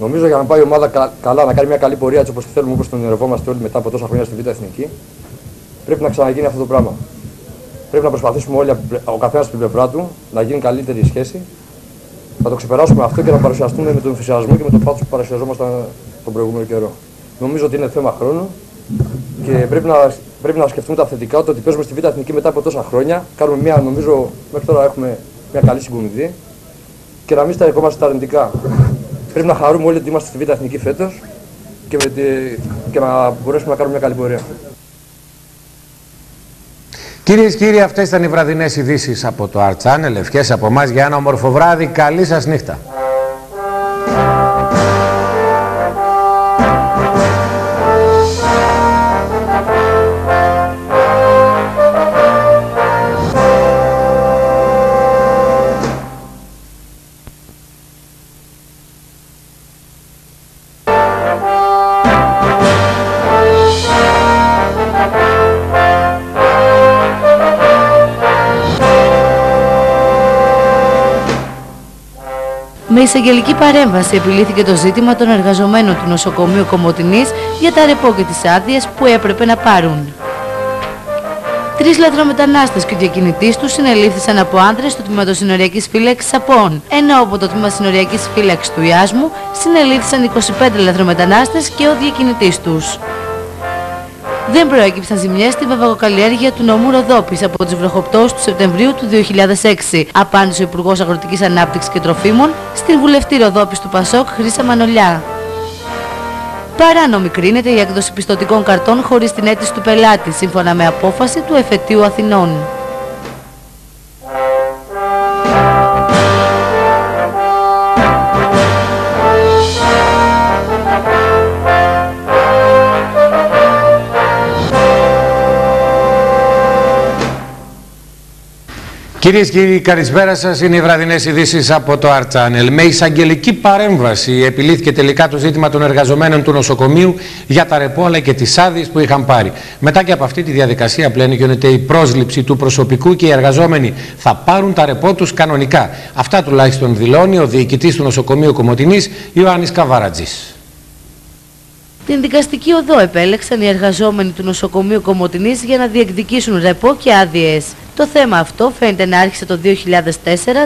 Νομίζω για να πάει η ομάδα κα- καλά, να κάνει μια καλή πορεία έτσι όπως θέλουμε, όπως τον ερευόμαστε όλοι μετά από τόσα χρόνια στη Β' Εθνική, πρέπει να ξαναγίνει αυτό το πράγμα. Πρέπει να προσπαθήσουμε όλοι, ο καθένας στην πλευρά του, να γίνει καλύτερη η σχέση, να το ξεπεράσουμε αυτό και να παρουσιαστούμε με τον ενθουσιασμό και με τον πάθος που παρουσιαζόμασταν τον προηγούμενο καιρό. Νομίζω ότι είναι θέμα χρόνου και πρέπει να, πρέπει να σκεφτούμε τα θετικά το ότι παίζουμε στη Β' Εθνική μετά από τόσα χρόνια. Κάνουμε μια, νομίζω, μέχρι τώρα έχουμε μια καλή συγκομιδή και να μην σταρευόμαστε στα αρνητικά. Πρέπει να χαρούμε όλοι ότι είμαστε στη Β' Εθνική φέτος και, με τη- και να μπορέσουμε να κάνουμε μια καλή πορεία. Κυρίες και κύριοι, αυτές ήταν οι βραδινές ειδήσεις από το Art Channel. Ευχές από εμάς για ένα όμορφο βράδυ. Καλή σας νύχτα. Εισαγγελική παρέμβαση επιλύθηκε το ζήτημα των εργαζομένων του νοσοκομείου Κομωτινής για τα ρεπό και τις άδειες που έπρεπε να πάρουν. Τρεις λαθρομετανάστες και ο διακινητής τους συνελήφθησαν από άντρε του τμήματο συνοριακής φύλαξης Σαπών, ενώ από το τμήμα συνοριακής φύλαξης του Ιάσμου συνελήφθησαν 25 λαθρομετανάστες και ο διακινητής τους. Δεν προέκυψαν ζημιές στη βεβαιοκαλλιέργεια του νομού Ροδόπης από τις βροχοπτώσεις του Σεπτεμβρίου του 2006, απάντησε ο Υπουργός Αγροτικής Ανάπτυξης και Τροφίμων στην βουλευτή Ροδόπης του Πασόκ Χρύσα Μανολιά. Παράνομη κρίνεται η έκδοση πιστοτικών καρτών χωρίς την αίτηση του πελάτη, σύμφωνα με απόφαση του Εφετείου Αθηνών. Κυρίες και κύριοι, καλησπέρα σας. Είναι οι βραδινές ειδήσεις από το Art Channel. Με εισαγγελική παρέμβαση επιλύθηκε τελικά το ζήτημα των εργαζομένων του νοσοκομείου για τα ρεπό αλλά και τις άδειες που είχαν πάρει. Μετά και από αυτή τη διαδικασία πλέον γίνεται η πρόσληψη του προσωπικού και οι εργαζόμενοι θα πάρουν τα ρεπό τους κανονικά. Αυτά τουλάχιστον δηλώνει ο διοικητής του νοσοκομείου Κομωτινής, Ιωάννης Καβάρατζη. Την δικαστική οδό επέλεξαν οι εργαζόμενοι του νοσοκομείου Κομωτινής για να διεκδικήσουν ρεπό και άδειες. Το θέμα αυτό φαίνεται να άρχισε το 2004,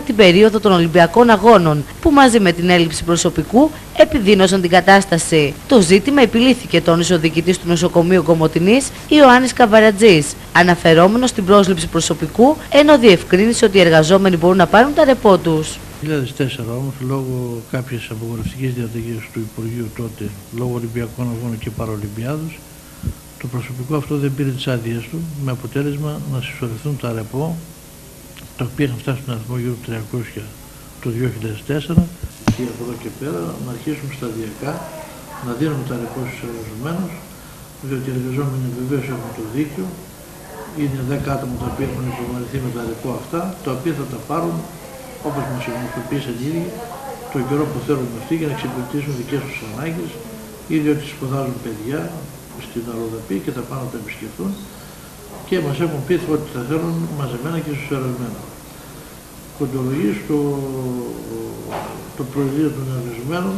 την περίοδο των Ολυμπιακών Αγώνων, που μαζί με την έλλειψη προσωπικού επιδίνωσαν την κατάσταση. Το ζήτημα επιλύθηκε, τόνισε ο διοικητής του νοσοκομείου Κομωτινής, Ιωάννης Καβαρατζής, αναφερόμενος στην πρόσληψη προσωπικού, ενώ διευκρίνησε ότι οι εργαζόμενοι μπορούν να πάρουν τα ρεπό τους. Το 2004 όμως λόγω κάποιες απογορευτικής διαταγής του Υπουργείου τότε λόγω Ολυμπιακών Αγώνων και Παρολυμπιάδους το προσωπικό αυτό δεν πήρε τις άδειες του με αποτέλεσμα να συσσωρευτούν τα ρεπό τα οποία είχαν φτάσει στον αριθμό γύρω 300 το 2004 και από εδώ και πέρα να αρχίσουμε σταδιακά να δίνουμε τα ρεπό στους εργαζομένους διότι οι εργαζόμενοι βεβαίως έχουν το δίκιο. Είναι 10 άτομα τα οποία έχουν υποβαρηθεί με τα ρεπό αυτά τα οποία θα τα πάρουν όπως μας γνωστοποίησαν οι ίδιοι τον καιρό που θέλουν αυτοί για να εξυπηρετήσουν δικές τους ανάγκες ή διότι σπουδάζουν παιδιά στην Αλοδαπή και θα πάνε να τα επισκεφθούν. Και μας έχουν πει ότι θα θέλουν μαζεμένα και συσσωρευμένα. Κοντολογείς στο το Προεδρείο των Εργαζομένων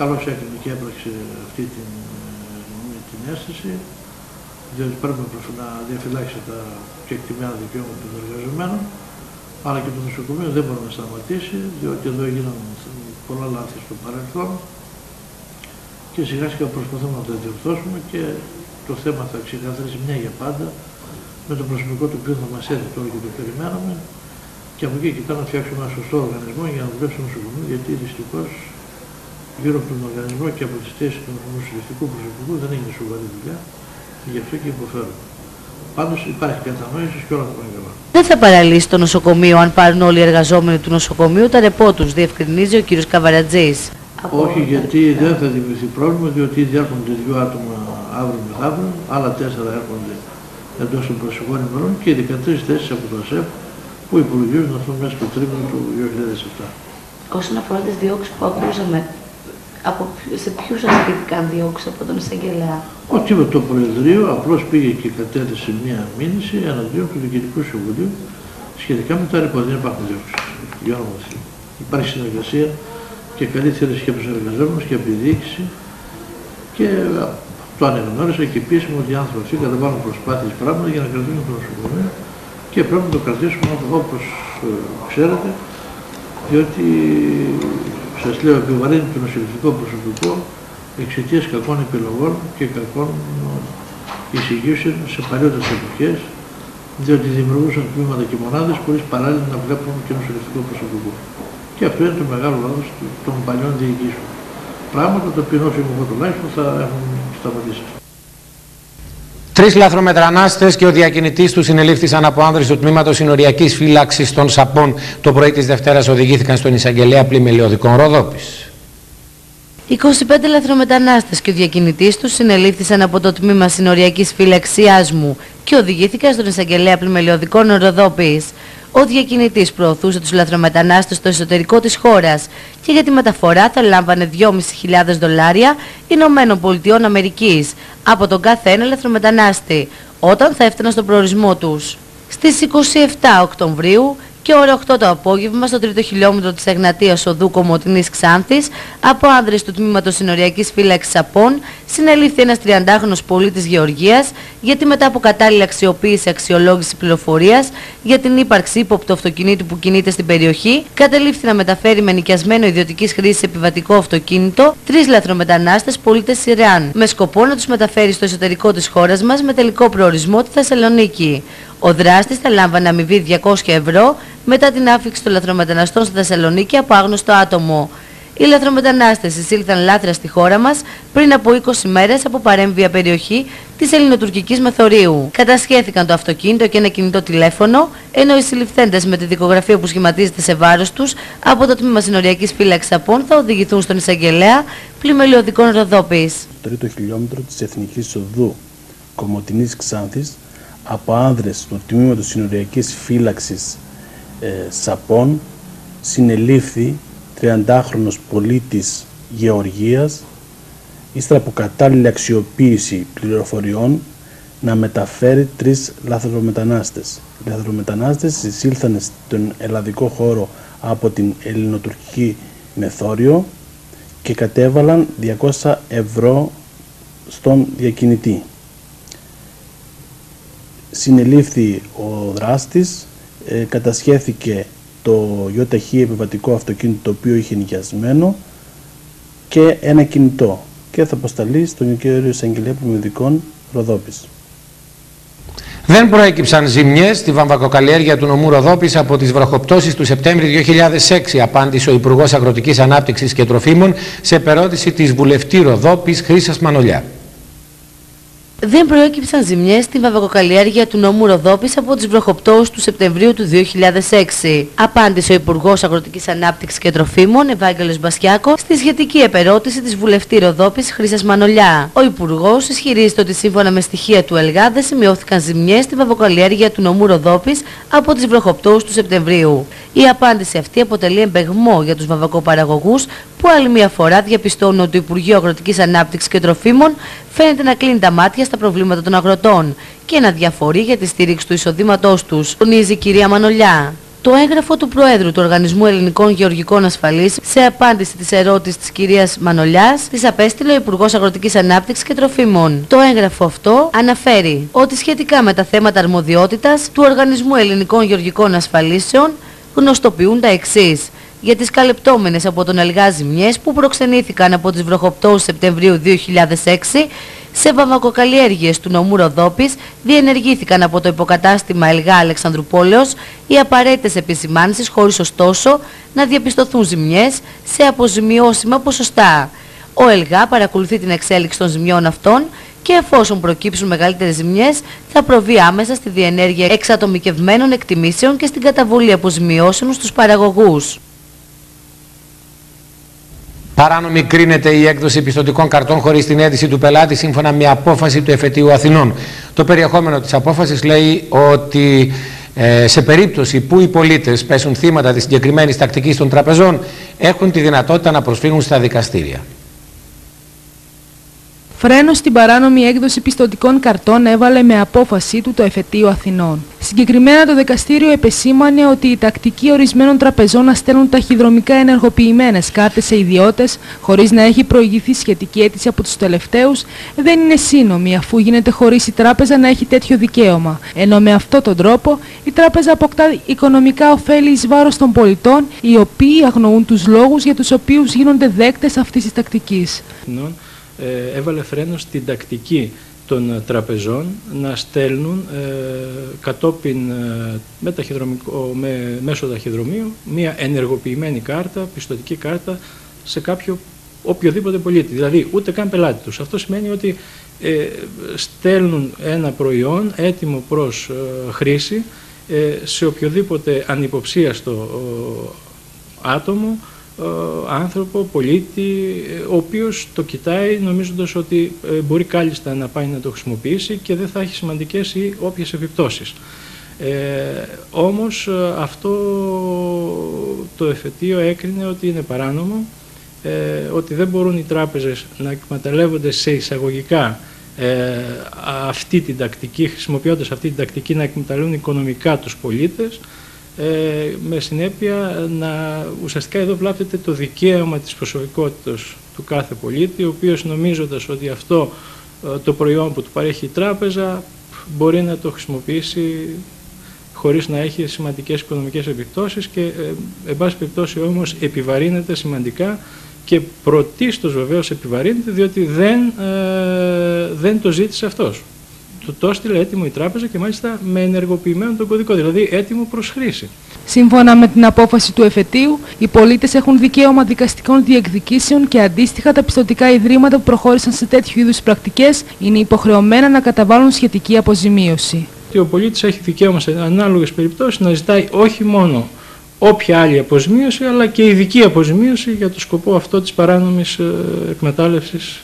καλώς έκανε και έπραξε αυτή την, την αίσθηση. Διότι πρέπει να διαφυλάξει τα κεκτημένα δικαιώματα των εργαζομένων. Αλλά και το νοσοκομείο δεν μπορεί να σταματήσει διότι εδώ έγιναν πολλά λάθη στο παρελθόν και σιγά σιγά προσπαθούμε να τα διορθώσουμε και το θέμα θα ξεκαθαρίσει μια για πάντα με το προσωπικό το οποίο θα μας έρθει τώρα και το περιμένουμε και από εκεί κοιτάμε να φτιάξουμε ένα σωστό οργανισμό για να δουλέψει το νοσοκομείο γιατί δυστυχώς γύρω από τον οργανισμό και από τις θέσεις του νοσηλευτικού προσωπικού δεν έγινε σοβαρή δουλειά και γι' αυτό και υποφέρουμε. Πάντως υπάρχει κατανόηση και όλα θα πάνε καλά. Δεν θα παραλύσει το νοσοκομείο αν πάρουν όλοι οι εργαζόμενοι του νοσοκομείου τα ρεπό τους, διευκρινίζει ο κ. Καβαρατζής. Όχι, γιατί δεν θα δημιουργηθεί πρόβλημα, διότι ήδη έρχονται δύο άτομα αύριο μεθαύριο, άλλα τέσσερα έρχονται εντός των προσωπικών ημερών και οι 13 θέσεις από το ΑΣΕΠ που υπολογίζουν αυτό μέσα στο τρίμηνο του 2007. Όσον αφορά τις διώξεις που ακούσαμε, από, σε ποιους ασκήθηκαν διώξεις από τον εισαγγελέα; Ο με το Προεδρείο απλώς πήγε και κατέθεσε μια μήνυση εναντίον του Διοικητικού Συμβουλίου σχετικά με τα ρεπό. Δεν υπάρχουν διώξεις. Για όνομα Υπάρχει συνεργασία και καλή θέληση και από τους εργαζόμενους και από τη διοίκηση και το ανεγνώρισα και επίσημα ότι οι άνθρωποι αυτοί καταβάλουν προσπάθειες πράγματα για να κρατήσουν το νοσοκομείο και πρέπει να το κρατήσουμε όπως ε, ξέρετε διότι σας λέω επιβαρύνει το νοσηλευτικό προσωπικό εξαιτίας κακών επιλογών και κακών ε, εισηγήσεων σε παλιότερες εποχές διότι δημιουργούσαν τμήματα και μονάδες χωρίς παράλληλα να βλέπουν και νοσηλευτικό προσωπικό. Και αυτό είναι το μεγάλο λάθος των παλιών διοικήσεων. Πράγματα τα οποία όσο εγώ τουλάχιστον θα έχουν σταματήσει. Τρεις λαθρομετρανάστε και ο διακινητής τους συνελήφθησαν από άνδρες του τμήματο συνοριακής φύλαξης των Σαπών. Το πρωί της Δευτέρας οδηγήθηκαν στον εισαγγελέα πλημελιωδικών Ροδόπης. 25 λαθρομετανάστες και ο διακινητής τους συνελήφθησαν από το τμήμα συνοριακής φύλαξης μου και οδηγήθηκαν στον εισαγγελέα πλημελιωδικών Ροδόπης. Ο διακινητής προωθούσε τους λαθρομετανάστες στο εσωτερικό της χώρας και για τη μεταφορά θα λάμβανε 2.500 δολάρια Ηνωμένων Πολιτειών Αμερικής από τον κάθε ένα λαθρομετανάστη όταν θα έφταναν στον προορισμό τους. Στις 27 Οκτωβρίου και ώρα 8 το απόγευμα στο τρίτο χιλιόμετρο της Εγνατίας Οδού Κομωτινής Ξάνθης από άνδρες του τμήματος συνοριακής φύλαξης Απών συνελήφθη ένας 30χρονος πολίτης Γεωργίας γιατί μετά από κατάλληλη αξιοποίηση αξιολόγηση πληροφορίας για την ύπαρξη ύποπτου αυτοκινήτου που κινείται στην περιοχή κατελήφθη να μεταφέρει με νοικιασμένο ιδιωτικής χρήσης επιβατικό αυτοκίνητο τρεις λαθρομετανάστες πολίτες Ιράν με σκοπό να τους μεταφέρει στο εσωτερικό της χώρας μας με τελικό προορισμό τη Θεσσαλονίκη. Ο δράστης θα λάμβανε αμοιβή 200 ευρώ μετά την άφηξη των λαθρομεταναστών στη Θεσσαλονίκη από άγνωστο άτομο. Οι λαθρομετανάστες εισήλθαν λάθρα στη χώρα μας πριν από 20 μέρες από παρέμβια περιοχή της ελληνοτουρκικής μεθορίου. Κατασχέθηκαν το αυτοκίνητο και ένα κινητό τηλέφωνο, ενώ οι συλληφθέντες με τη δικογραφία που σχηματίζεται σε βάρος τους από το τμήμα συνοριακής φύλαξης Απών θα οδηγηθούν στον εισαγγελέα πλημελιωδικών Ροδόπης. Το τρίτο χιλιόμετρο της Εθνικής Οδού Κομωτινής Ξάνθης από άνδρες του τμήματος συνοριακής φύλαξης ε, Σαπών συνελήφθη 30χρονος πολίτης Γεωργίας ύστερα από κατάλληλη αξιοποίηση πληροφοριών να μεταφέρει τρεις λαθρομετανάστες. Οι λαθρομετανάστες εισήλθαν στον ελλαδικό χώρο από την ελληνοτουρκική μεθόριο και κατέβαλαν 200 ευρώ στον διακινητή. Συνελήφθη ο δράστης, ε, κατασχέθηκε το ΙΟΤΑΧΗ επιβατικό αυτοκίνητο το οποίο είχε νοικιασμένο και ένα κινητό και θα αποσταλεί στον κύριο Εισαγγελέα Πλημμυδικών Ροδόπης. Δεν προέκυψαν ζημιές στη βαμβακοκαλλιέργεια του νομού Ροδόπης από τις βροχοπτώσεις του Σεπτέμβρη 2006, απάντησε ο Υπουργός Αγροτικής Ανάπτυξης και Τροφίμων σε περώτηση της βουλευτή Ροδόπης Χρήσας Μανολιά δεν προέκυψαν ζημιές στην βαβακοκαλλιέργεια του νόμου Ροδόπης από τις βροχοπτώσεις του Σεπτεμβρίου του 2006. Απάντησε ο Υπουργός Αγροτικής Ανάπτυξης και Τροφίμων, Ευάγγελος Μπασιάκο, στη σχετική επερώτηση της βουλευτή Ροδόπης Χρύσας Μανολιά. Ο Υπουργός ισχυρίζεται ότι σύμφωνα με στοιχεία του ΕΛΓΑ δεν σημειώθηκαν ζημιές στην βαβοκαλλιέργεια του νομού Ροδόπης από τις βροχοπτώσεις του Σεπτεμβρίου. Η απάντηση αυτή αποτελεί εμπεγμό για τους βαβακοπαραγωγούς που άλλη μια φορά διαπιστώνουν ότι το Υπουργείο Αγροτικής Ανάπτυξης και Τροφίμων φαίνεται να κλείνει τα μάτια στα προβλήματα των αγροτών και να διαφορεί για τη στήριξη του εισοδήματός τους, τονίζει η κυρία Μανολιά. Το έγγραφο του Προέδρου του Οργανισμού Ελληνικών Γεωργικών Ασφαλής σε απάντηση της ερώτησης της κυρίας Μανολιάς της απέστειλε ο Υπουργός Αγροτικής Ανάπτυξης και Τροφίμων. Το έγγραφο αυτό αναφέρει ότι σχετικά με τα θέματα αρμοδιότητας του Οργανισμού Ελληνικών Γεωργικών Ασφαλίσεων γνωστοποιούν τα εξής για τις καλυπτόμενες από τον Ελγά ζημιές που προξενήθηκαν από τις βροχοπτώσεις Σεπτεμβρίου 2006 σε βαμβακοκαλλιέργειες του νομού Ροδόπης διενεργήθηκαν από το υποκατάστημα Ελγά Αλεξανδρουπόλεως οι απαραίτητες επισημάνσεις χωρίς ωστόσο να διαπιστωθούν ζημιές σε αποζημιώσιμα ποσοστά. Ο ΕΛΓΑ παρακολουθεί την εξέλιξη των ζημιών αυτών και εφόσον προκύψουν μεγαλύτερες ζημιές θα προβεί άμεσα στη διενέργεια εξατομικευμένων εκτιμήσεων και στην καταβολή αποζημιώσεων στους παραγωγούς. Παράνομη κρίνεται η έκδοση πιστοτικών καρτών χωρίς την αίτηση του πελάτη σύμφωνα με απόφαση του Εφετείου Αθηνών. Το περιεχόμενο της απόφασης λέει ότι ε, σε περίπτωση που οι πολίτες πέσουν θύματα της συγκεκριμένης τακτικής των τραπεζών έχουν τη δυνατότητα να προσφύγουν στα δικαστήρια. Φρένος στην παράνομη έκδοση πιστοτικών καρτών έβαλε με απόφαση του το Εφετείο Αθηνών. Συγκεκριμένα το δικαστήριο επεσήμανε ότι η τακτική ορισμένων τραπεζών να στέλνουν ταχυδρομικά ενεργοποιημένες κάρτες σε ιδιώτες χωρίς να έχει προηγηθεί σχετική αίτηση από τους τελευταίους δεν είναι σύνομη αφού γίνεται χωρίς η τράπεζα να έχει τέτοιο δικαίωμα. Ενώ με αυτόν τον τρόπο η τράπεζα αποκτά οικονομικά ωφέλη εις βάρος των πολιτών οι οποίοι αγνοούν τους λόγους για τους οποίους γίνονται δέκτες αυτής της τακτικής. Ε, έβαλε φρένος στην τακτική των τραπεζών να στέλνουν ε, κατόπιν ε, με, ταχυδρομικό, με μέσω ταχυδρομείου μία ενεργοποιημένη κάρτα, πιστοτική κάρτα σε κάποιο οποιοδήποτε πολίτη, δηλαδή ούτε καν πελάτη τους. Αυτό σημαίνει ότι ε, στέλνουν ένα προϊόν έτοιμο προς χρήση σε οποιοδήποτε ανυποψίαστο άτομο ε, άνθρωπο, πολίτη, ε, ο οποίος το κοιτάει νομίζοντας ότι ε, μπορεί κάλλιστα να πάει να το χρησιμοποιήσει και δεν θα έχει σημαντικές ή όποιες επιπτώσεις. Ε, όμως αυτό το εφετείο έκρινε ότι είναι παράνομο, ότι δεν μπορούν οι τράπεζες να εκμεταλλεύονται σε εισαγωγικά αυτή την τακτική, χρησιμοποιώντας αυτή την τακτική να εκμεταλλεύουν οικονομικά τους πολίτες, ε, με συνέπεια να ουσιαστικά εδώ βλάπτεται το δικαίωμα της προσωπικότητας του κάθε πολίτη, ο οποίος νομίζοντας ότι αυτό ε, το προϊόν που του παρέχει η τράπεζα μπορεί να το χρησιμοποιήσει χωρίς να έχει σημαντικές οικονομικές επιπτώσεις και ε, εν πάση περιπτώσει όμως επιβαρύνεται σημαντικά και πρωτίστως βεβαίως επιβαρύνεται διότι δεν, ε, δεν το ζήτησε αυτός. Το, το έστειλε έτοιμο η τράπεζα και μάλιστα με ενεργοποιημένο τον κωδικό, δηλαδή έτοιμο προς χρήση. Σύμφωνα με την απόφαση του εφετείου, οι πολίτες έχουν δικαίωμα δικαστικών διεκδικήσεων και αντίστοιχα τα πιστοτικά ιδρύματα που προχώρησαν σε τέτοιου είδους πρακτικές είναι υποχρεωμένα να καταβάλουν σχετική αποζημίωση. Ο πολίτης έχει δικαίωμα σε ανάλογες περιπτώσεις να ζητάει όχι μόνο όποια άλλη αποζημίωση, αλλά και ειδική αποζημίωση για το σκοπό αυτό της παράνομης ε, εκμετάλλευσης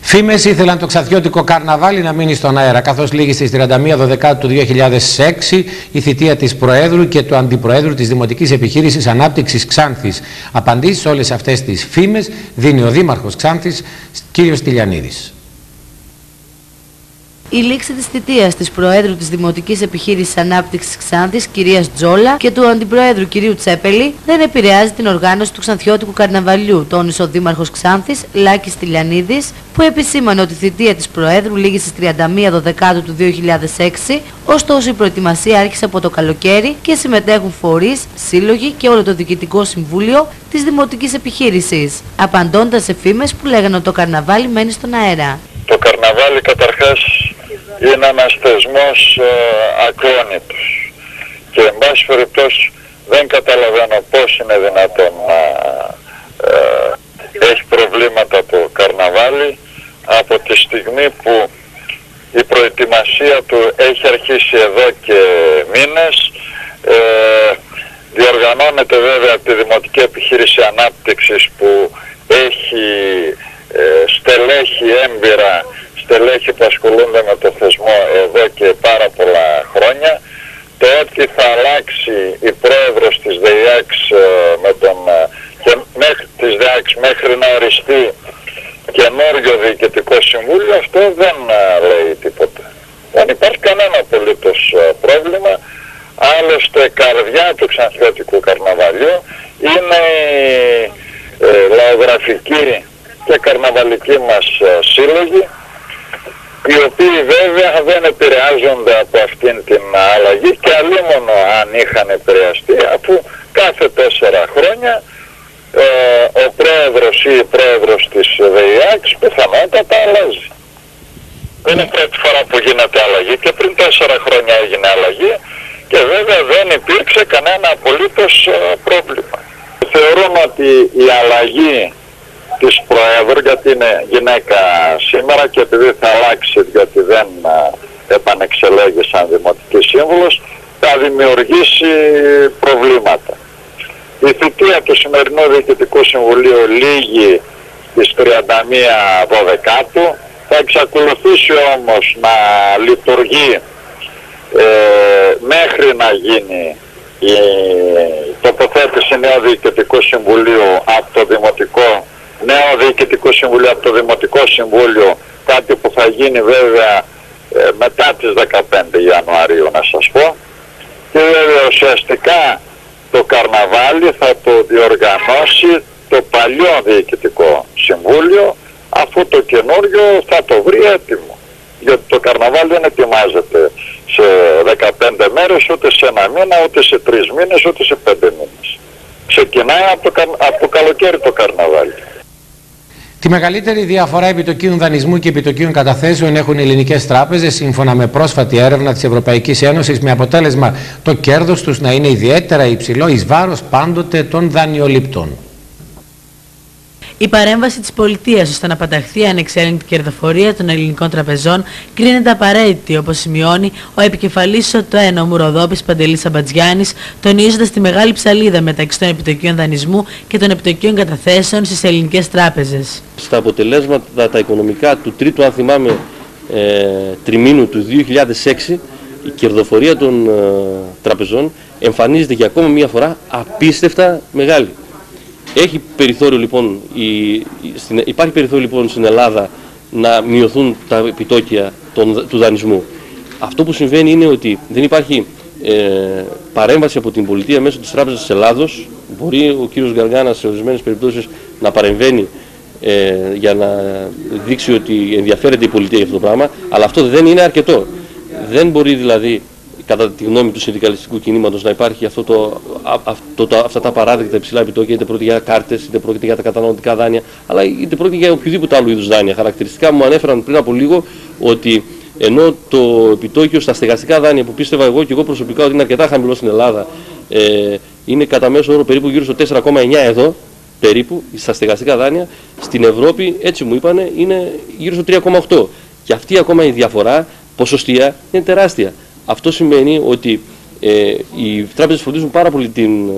Φήμες ήθελαν το ξαθιώτικο καρναβάλι να μείνει στον αέρα, καθώς λήγει στις 31 Δεκάτου του 2006 η θητεία της Προέδρου και του Αντιπροέδρου της Δημοτικής Επιχείρησης Ανάπτυξης Ξάνθης. Απαντήσεις σε όλες αυτές τις φήμες δίνει ο Δήμαρχος Ξάνθης, κ. Τηλιανίδης. Η λήξη της θητείας της Προέδρου της Δημοτικής Επιχείρησης Ανάπτυξης Ξάνθης, κυρίας Τζόλα, και του Αντιπροέδρου κυρίου Τσέπελη δεν επηρεάζει την οργάνωση του Ξανθιώτικου Καρναβαλιού, τόνισε ο Δήμαρχος Ξάνθης, Λάκης Τηλιανίδης, που επισήμανε ότι η θητεία της Προέδρου λήγει στις 31 Δεκάτου του 2006, ωστόσο η προετοιμασία άρχισε από το καλοκαίρι και συμμετέχουν φορείς, σύλλογοι και όλο το Διοικητικό Συμβούλιο της Δημοτικής Επιχείρησης, απαντώντας σε φήμες που λέγανε ότι το καρναβάλι μένει στον αέρα. Το καρναβάλι καταρχάς είναι ένας θεσμός ε, ακρόνητος. Και εν πάση περιπτώσει δεν καταλαβαίνω πώς είναι δυνατόν να ε, έχει προβλήματα το καρναβάλι από τη στιγμή που η προετοιμασία του έχει αρχίσει εδώ και μήνες. Ε, διοργανώνεται βέβαια από τη Δημοτική Επιχείρηση Ανάπτυξης που έχει ε, στελέχη έμπειρα στελέχη που ασχολούνται με το θεσμό εδώ και πάρα πολλά χρόνια. Το ότι θα αλλάξει η πρόεδρος της ΔΕΙΑΞ ε, με τον, ε, και μέχρι, της ΔΕΙΑΞ μέχρι να οριστεί καινούριο διοικητικό συμβούλιο, αυτό δεν ε, λέει τίποτα. Δεν υπάρχει κανένα απολύτως πρόβλημα. Άλλωστε καρδιά του Ξανθιώτικου Καρναβαλιού είναι η λαογραφική και καρναβαλική μας σύλλογη οι οποίοι βέβαια δεν επηρεάζονται από αυτήν την αλλαγή και αλλήμωνο αν είχαν επηρεαστεί αφού κάθε τέσσερα χρόνια ε, ο πρόεδρος ή η πρόεδρος της ΔΕΙΑΚ πιθανότατα αλλάζει. Δεν είναι πρώτη φορά που γίνεται αλλαγή και πριν τέσσερα χρόνια έγινε αλλαγή και βέβαια δεν υπήρξε κανένα απολύτως ε, πρόβλημα. Θεωρούμε ότι η αλλαγή της Προέδρου γιατί είναι γυναίκα σήμερα και επειδή θα αλλάξει διότι δεν επανεξελέγει σαν Δημοτική Σύμβουλος θα δημιουργήσει προβλήματα. Η θητεία του σημερινού Διοικητικού Συμβουλίου λύγει στις 31 Δεκάτου θα εξακολουθήσει όμως να λειτουργεί ε, μέχρι να γίνει η τοποθέτηση νέου Διοικητικού Συμβουλίου από το Δημοτικό νέο Διοικητικό Συμβούλιο από το Δημοτικό Συμβούλιο, κάτι που θα γίνει βέβαια ε, μετά τις 15 Ιανουαρίου να σας πω. Και βέβαια ουσιαστικά το καρναβάλι θα το διοργανώσει το παλιό Διοικητικό Συμβούλιο αφού το καινούριο θα το βρει έτοιμο. Γιατί το καρναβάλι δεν ετοιμάζεται σε 15 μέρες, ούτε σε ένα μήνα, ούτε σε 3 μήνες, ούτε σε 5 μήνες. Ξεκινάει από το, από το καλοκαίρι το καρναβάλι. Τη μεγαλύτερη διαφορά επιτοκίων δανεισμού και επιτοκίων καταθέσεων έχουν οι ελληνικές τράπεζες, σύμφωνα με πρόσφατη έρευνα της Ευρωπαϊκής Ένωσης, με αποτέλεσμα το κέρδος τους να είναι ιδιαίτερα υψηλό εις βάρος πάντοτε των δανειοληπτών. Η παρέμβαση της πολιτείας ώστε να παταχθεί ανεξέλεγκτη κερδοφορία των ελληνικών τραπεζών κρίνεται απαραίτητη, όπως σημειώνει ο επικεφαλής ΟΤΟΕΝ, ο Μουροδόπης Παντελής Αμπατζιάννης, τονίζοντας τη μεγάλη ψαλίδα μεταξύ των επιτοκίων δανεισμού και των επιτοκίων καταθέσεων στις ελληνικές τράπεζες. Στα αποτελέσματα τα οικονομικά του τρίτου, αν θυμάμαι, ε, τριμήνου του 2006, η κερδοφορία των ε, τραπεζών εμφανίζεται για ακόμα μία φορά απίστευτα μεγάλη. Έχει περιθώριο λοιπόν, η, στην, υπάρχει περιθώριο λοιπόν στην Ελλάδα να μειωθούν τα επιτόκια των, του δανεισμού. Αυτό που συμβαίνει είναι ότι δεν υπάρχει ε, παρέμβαση από την πολιτεία μέσω της Τράπεζας της Ελλάδος. Μπορεί ο κύριος Γκαργάνας σε ορισμένες περιπτώσεις να παρεμβαίνει ε, για να δείξει ότι ενδιαφέρεται η πολιτεία για αυτό το πράγμα, αλλά αυτό δεν είναι αρκετό. Δεν μπορεί δηλαδή κατά τη γνώμη του συνδικαλιστικού κινήματος να υπάρχει αυτό το, αυτό το, αυτά τα παράδειγμα υψηλά επιτόκια, είτε πρόκειται για κάρτες, είτε πρόκειται για τα καταναλωτικά δάνεια, αλλά είτε πρόκειται για οποιοδήποτε άλλο είδους δάνεια. Χαρακτηριστικά μου ανέφεραν πριν από λίγο ότι ενώ το επιτόκιο στα στεγαστικά δάνεια που πίστευα εγώ και εγώ προσωπικά ότι είναι αρκετά χαμηλό στην Ελλάδα, ε, είναι κατά μέσο όρο περίπου γύρω στο 4,9 εδώ, περίπου, στα στεγαστικά δάνεια, στην Ευρώπη, έτσι μου είπανε, είναι γύρω στο 3,8. Και αυτή ακόμα η διαφορά ποσοστία είναι τεράστια. Αυτό σημαίνει ότι ε, οι τράπεζες φροντίζουν πάρα πολύ την ε,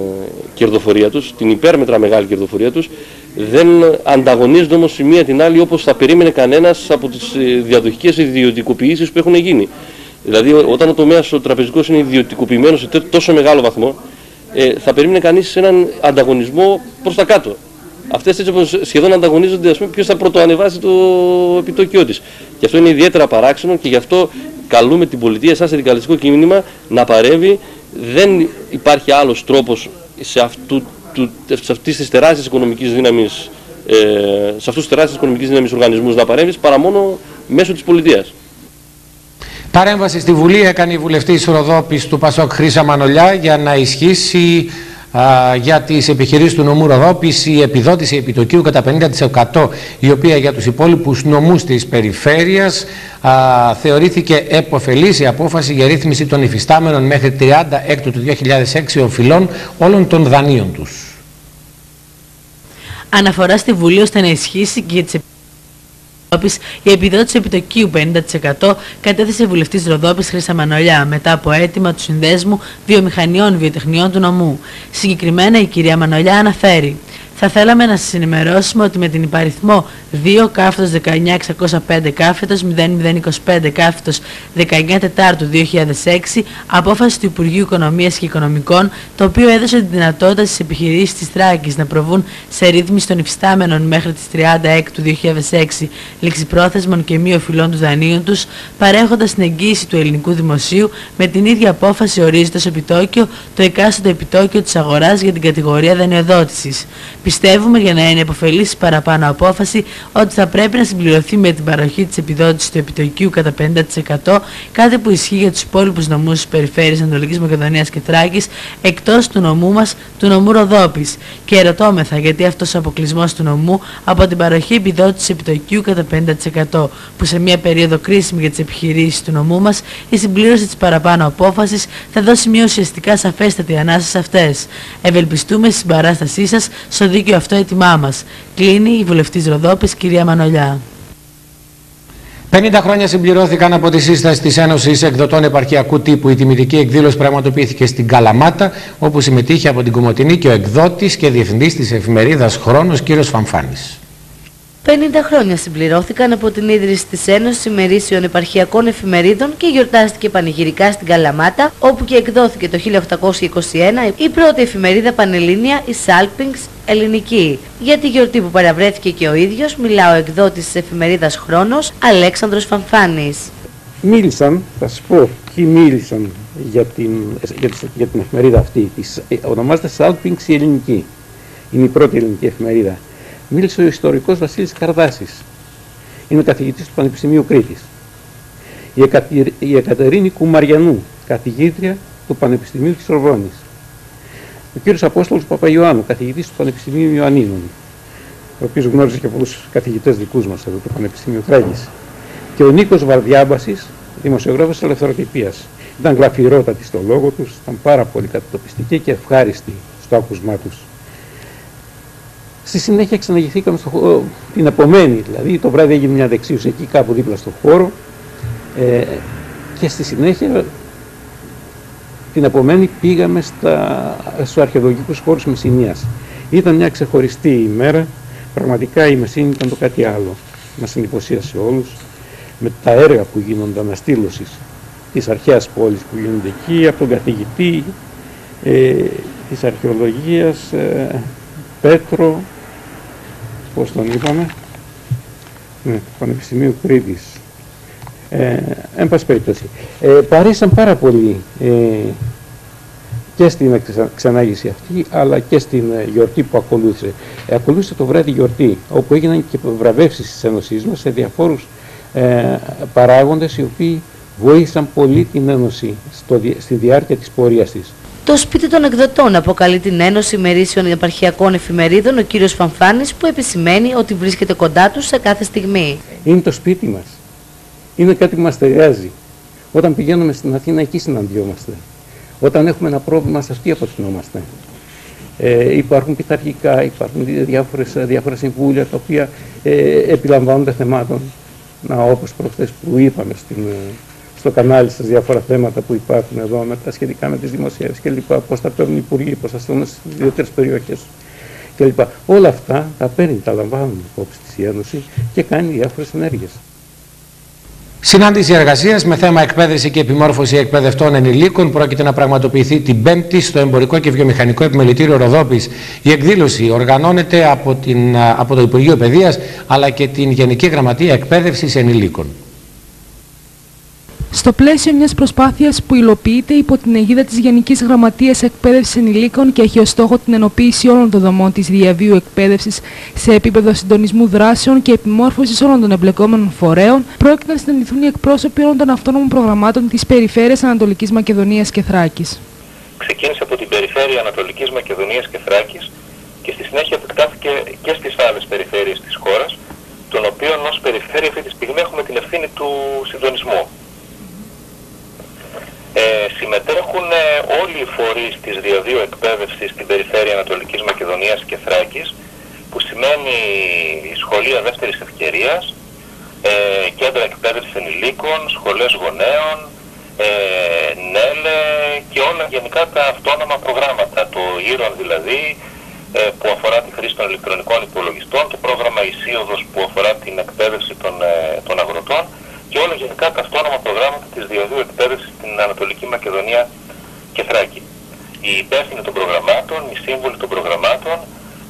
κερδοφορία τους, την υπέρμετρα μεγάλη κερδοφορία τους, δεν ανταγωνίζονται όμως η μία την άλλη όπως θα περίμενε κανένας από τις ε, διαδοχικές ιδιωτικοποιήσεις που έχουν γίνει. Δηλαδή όταν ο τομέας ο τραπεζικός είναι ιδιωτικοποιημένος σε τόσο μεγάλο βαθμό, ε, θα περίμενε κανείς έναν ανταγωνισμό προς τα κάτω. Αυτές έτσι όπως σχεδόν ανταγωνίζονται, ας πούμε, ποιος θα πρωτοανεβάσει το επιτόκιό της. Και αυτό είναι ιδιαίτερα παράξενο και γι' αυτό καλούμε την πολιτεία, σαν συνδικαλιστικό κίνημα, να παρέμβει. Δεν υπάρχει άλλος τρόπος σε, αυτού, του, σε αυτής της τεράστιας οικονομικής δύναμης, ε, σε αυτούς τους τεράστιες οικονομικής δύναμης οργανισμούς να παρέμβει παρά μόνο μέσω της πολιτείας. Παρέμβαση στη Βουλή έκανε η βουλευτής Ροδόπης του Πασόκ Χρήσα Μανολιά για να ισχύσει για τις επιχειρήσεις του νομού Ροδόπης η επιδότηση επιτοκίου κατά 50% η οποία για τους υπόλοιπους νομούς της περιφέρειας α, θεωρήθηκε εποφελής η απόφαση για ρύθμιση των υφιστάμενων μέχρι 30 έκτου του 2006 οφειλών όλων των δανείων τους. Αναφορά στη Βουλή ώστε να ισχύσει και για τις η επιδότηση επιτοκίου 50% κατέθεσε βουλευτής Ροδόπης Χρήσα Μανολιά μετά από αίτημα του Συνδέσμου Βιομηχανιών Βιοτεχνιών του Νομού. Συγκεκριμένα η κυρία Μανολιά αναφέρει θα θέλαμε να σας ενημερώσουμε ότι με την υπαριθμό 2 κάθετος 19605 κάθετος 0025 κάθετος 19 Τετάρτου 2006 απόφαση του Υπουργείου Οικονομίας και Οικονομικών το οποίο έδωσε τη δυνατότητα στις επιχειρήσεις της Τράκης να προβούν σε ρύθμιση των υφιστάμενων μέχρι τις 36 του 2006 ληξιπρόθεσμων και μη οφειλών του δανείων τους παρέχοντας την εγγύηση του ελληνικού δημοσίου με την ίδια απόφαση ορίζεται ως επιτόκιο το εκάστοτε επιτόκιο της αγοράς για την κατηγορία δανειοδότησης. Πιστεύουμε για να είναι υποφελή παραπάνω απόφαση ότι θα πρέπει να συμπληρωθεί με την παροχή της επιδότησης του επιτοκίου κατά 50% κάτι που ισχύει για τους υπόλοιπους νομούς της περιφέρειας Ανατολικής Μακεδονίας και Θράκης εκτός του νομού μας, του νομού Ροδόπης. Και ερωτώμεθα γιατί αυτός ο αποκλεισμός του νομού από την παροχή επιδότησης επιτοκίου κατά 50% που σε μια περίοδο κρίσιμη για τις επιχειρήσεις του νομού μας η συμπλήρωση της παραπάνω απόφασης θα δώσει μια ουσιαστικά σαφέστατη ανάσα σε αυτές. Ευελπιστούμε στη συμπαράστασή σας στο δίκαιο αυτό έτοιμά μας. Κλείνει η βουλευτής Ροδόπης, κυρία Μανολιά. 50 χρόνια συμπληρώθηκαν από τη σύσταση της Ένωσης Εκδοτών Επαρχιακού Τύπου. Η τιμητική εκδήλωση πραγματοποιήθηκε στην Καλαμάτα, όπου συμμετείχε από την Κομωτινή και ο εκδότης και διευθυντής της εφημερίδας Χρόνος, κ. Φαμφάνη. 50 χρόνια συμπληρώθηκαν από την ίδρυση της Ένωσης Ημερήσεων Επαρχιακών Εφημερίδων και γιορτάστηκε πανηγυρικά στην Καλαμάτα, όπου και εκδόθηκε το 1821 η πρώτη εφημερίδα πανελλήνια, η Σάλπινγκς Ελληνική. Για τη γιορτή που παραβρέθηκε και ο ίδιος, μιλά ο εκδότης της εφημερίδας Χρόνος, Αλέξανδρος Φαμφάνης. Μίλησαν, θα σας πω, ποιοι μίλησαν για την, για, για την εφημερίδα αυτή. Της, ε, ονομάζεται Σάλπινγκς η Ελληνική. Είναι η πρώτη ελληνική εφημερίδα μίλησε ο ιστορικός Βασίλης Καρδάσης. Είναι καθηγητής του Πανεπιστημίου Κρήτης. Η, η Εκατερίνη Κουμαριανού, καθηγήτρια του Πανεπιστημίου της Ορβόνης. Ο κύριος Απόστολος Παπαϊωάννου, καθηγητής του Πανεπιστημίου Ιωαννίνων, ο οποίος γνώριζε και πολλούς καθηγητές δικούς μας εδώ του Πανεπιστημίου Κράγης. Και ο Νίκος Βαρδιάμπασης, δημοσιογράφος ελευθεροτυπίας. Ήταν γλαφυρότατοι στο λόγο τους, ήταν πάρα πολύ κατατοπιστικοί και ευχάριστοι στο άκουσμά τους. Στη συνέχεια ξαναγηθήκαμε στο, την επομένη, δηλαδή το βράδυ έγινε μια δεξίωση εκεί κάπου δίπλα στο χώρο ε, και στη συνέχεια την επομένη πήγαμε στα, στους αρχαιολογικούς χώρους Μεσσηνίας. Ήταν μια ξεχωριστή ημέρα, πραγματικά η Μεσσίνη ήταν το κάτι άλλο. Μας εντυπωσίασε όλους με τα έργα που γίνονται αναστήλωσης της αρχαίας πόλης που γίνονται εκεί, από τον καθηγητή ε, της αρχαιολογίας ε, Πέτρο, πώς τον είπαμε, ναι, του Πανεπιστημίου Κρήτης. Ε, εν πάση περιπτώσει. Ε, πάρα πολύ ε, και στην ξε- ξενάγηση αυτή, αλλά και στην ε, γιορτή που ακολούθησε. Ε, ακολούθησε το βράδυ γιορτή, όπου έγιναν και βραβεύσεις της Ένωσής μας σε διαφόρους ε, παράγοντες οι οποίοι βοήθησαν πολύ την Ένωση στο, δι- στη διάρκεια της πορείας της. Το σπίτι των εκδοτών αποκαλεί την Ένωση Μερίσιων Επαρχιακών Εφημερίδων ο κύριος Φανφάνης που επισημαίνει ότι βρίσκεται κοντά τους σε κάθε στιγμή. Είναι το σπίτι μας. Είναι κάτι που μας ταιριάζει. Όταν πηγαίνουμε στην Αθήνα, εκεί συναντιόμαστε. Όταν έχουμε ένα πρόβλημα, σε αυτή απευθυνόμαστε. Ε, υπάρχουν πειθαρχικά, υπάρχουν διάφορες, διάφορα συμβούλια τα οποία ε, επιλαμβάνονται θεμάτων. Να, όπως προχθές που είπαμε στην, ε, στο κανάλι σας διάφορα θέματα που υπάρχουν εδώ με τα σχετικά με τις δημοσίες και λοιπά, πώς τα παίρνουν οι υπουργοί, πώς τα στέλνουν στις ιδιαίτερες περιοχές κλπ. Όλα αυτά τα παίρνει, τα λαμβάνουν υπόψη της η Ένωση και κάνει διάφορες ενέργειες. Συνάντηση εργασίας με θέμα εκπαίδευση και επιμόρφωση εκπαιδευτών ενηλίκων πρόκειται να πραγματοποιηθεί την Πέμπτη στο Εμπορικό και Βιομηχανικό Επιμελητήριο Ροδόπης. Η εκδήλωση οργανώνεται από, την, από το Υπουργείο Παιδείας αλλά και την Γενική Γραμματεία Εκπαίδευσης Ενηλίκων. Στο πλαίσιο μιας προσπάθειας που υλοποιείται υπό την αιγίδα της Γενικής Γραμματείας Εκπαίδευσης Ενηλίκων και έχει ως στόχο την ενοποίηση όλων των δομών της διαβίου εκπαίδευσης σε επίπεδο συντονισμού δράσεων και επιμόρφωσης όλων των εμπλεκόμενων φορέων, πρόκειται να συναντηθούν οι εκπρόσωποι όλων των αυτόνομων προγραμμάτων της Περιφέρειας Ανατολικής Μακεδονίας και Θράκης. ξεκίνησε από την περιφέρεια Ανατολικής Μακεδονίας και Θράκης και στη συνέχεια επεκτάθηκε και στις άλλες περιφέρειες της χώρας, των οποίων ως περιφέρεια αυτή τη στιγμή έχουμε την ευθύνη του συντονισμού. Ε, συμμετέχουν ε, όλοι οι φορείς της διαδίου εκπαίδευσης στην περιφέρεια Ανατολικής Μακεδονίας και Θράκης, που σημαίνει σχολεία δεύτερης ευκαιρίας, ε, κέντρα εκπαίδευσης ενηλίκων, σχολές γονέων, ε, ΝΕΛΕ και όλα γενικά τα αυτόνομα προγράμματα, το ήρων δηλαδή, ε, που αφορά τη χρήση των ηλεκτρονικών υπολογιστών, το πρόγραμμα Ισίωδος που αφορά την εκπαίδευση των, ε, των αγροτών και όλα γενικά τα αυτόνομα προγράμματα της διαδίου εκπαίδευσης στην Ανατολική Μακεδονία και Θράκη. Οι υπεύθυνοι των προγραμμάτων, οι σύμβουλοι των προγραμμάτων,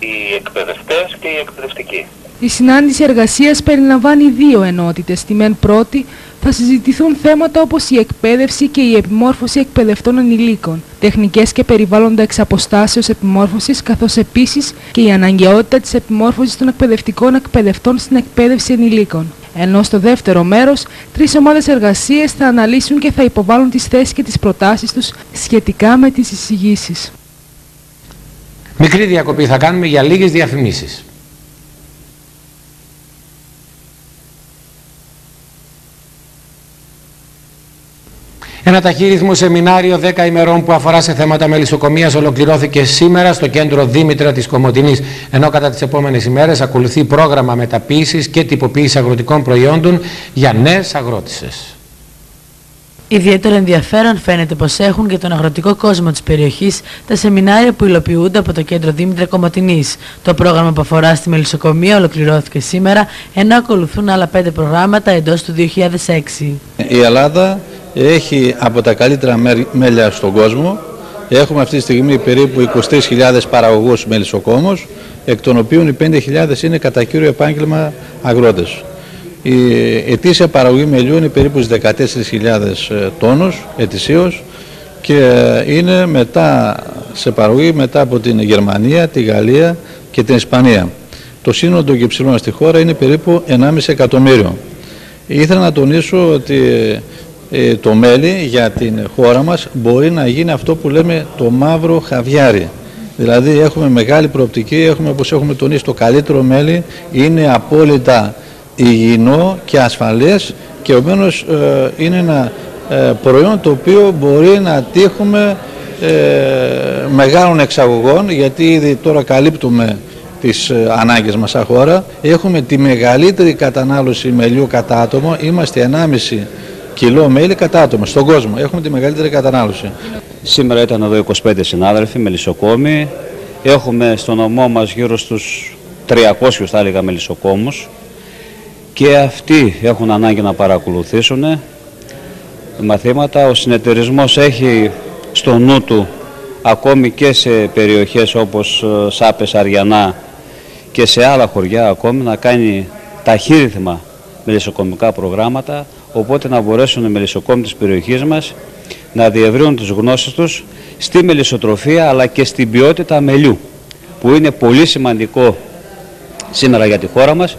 οι εκπαιδευτές και οι εκπαιδευτικοί. Η συνάντηση εργασίας περιλαμβάνει δύο ενότητες. Στη μεν πρώτη θα συζητηθούν θέματα όπως η εκπαίδευση και η επιμόρφωση εκπαιδευτών ενηλίκων, τεχνικές και περιβάλλοντα εξ αποστάσεως επιμόρφωσης, καθώς επίσης και η αναγκαιότητα της επιμόρφωσης των εκπαιδευτικών εκπαιδευτών στην εκπαίδευση ενηλίκων. Ενώ στο δεύτερο μέρος, τρεις ομάδες εργασίες θα αναλύσουν και θα υποβάλουν τις θέσεις και τις προτάσεις τους σχετικά με τις εισηγήσεις. Μικρή διακοπή θα κάνουμε για λίγες διαφημίσεις. Ένα ταχύρυθμο σεμινάριο 10 ημερών που αφορά σε θέματα μελισσοκομείας ολοκληρώθηκε σήμερα στο κέντρο Δήμητρα της Κομωτινής, ενώ κατά τις επόμενες ημέρες ακολουθεί πρόγραμμα μεταποίησης και τυποποίησης αγροτικών προϊόντων για νέες αγρότησες. Ιδιαίτερο ενδιαφέρον φαίνεται πως έχουν για τον αγροτικό κόσμο της περιοχής τα σεμινάρια που υλοποιούνται από το κέντρο Δήμητρα Κομωτινής. Το πρόγραμμα που αφορά στη μελισσοκομεία ολοκληρώθηκε σήμερα, ενώ ακολουθούν άλλα πέντε προγράμματα εντός του 2006. Η Ελλάδα έχει από τα καλύτερα μέλ- μέλια στον κόσμο. Έχουμε αυτή τη στιγμή περίπου 23.000 παραγωγούς μελισσοκόμους, εκ των οποίων οι 5.000 είναι κατά κύριο επάγγελμα αγρότες. Η ετήσια παραγωγή μελιού είναι περίπου στις 14.000 τόνους ετησίως και είναι μετά σε παραγωγή μετά από την Γερμανία, τη Γαλλία και την Ισπανία. Το σύνολο των κυψηλών στη χώρα είναι περίπου 1,5 εκατομμύριο. Ήθελα να τονίσω ότι ε, το μέλι για την χώρα μας μπορεί να γίνει αυτό που λέμε το μαύρο χαβιάρι. Δηλαδή έχουμε μεγάλη προοπτική, έχουμε όπως έχουμε τονίσει το καλύτερο μέλι, είναι απόλυτα υγιεινό και ασφαλές και επομένως ε, είναι ένα ε, προϊόν το οποίο μπορεί να τύχουμε ε, μεγάλων εξαγωγών γιατί ήδη τώρα καλύπτουμε τις ε, ανάγκες μας σαν χώρα. Έχουμε τη μεγαλύτερη κατανάλωση μελιού κατά άτομο, είμαστε 1,5 κιλό μέλι κατά άτομο στον κόσμο. Έχουμε τη μεγαλύτερη κατανάλωση. Σήμερα ήταν εδώ 25 συνάδελφοι μελισσοκόμοι. Έχουμε στο νομό μας γύρω στους 300 θα έλεγα μελισσοκόμους και αυτοί έχουν ανάγκη να παρακολουθήσουν μαθήματα. Ο συνεταιρισμός έχει στο νου του ακόμη και σε περιοχές όπως ε, Σάπες, Αριανά και σε άλλα χωριά ακόμη να κάνει ταχύρυθμα μελισσοκομικά προγράμματα οπότε να μπορέσουν οι μελισσοκόμοι της περιοχής μας να διευρύνουν τις γνώσεις τους στη μελισσοτροφία αλλά και στην ποιότητα μελιού που είναι πολύ σημαντικό σήμερα για τη χώρα μας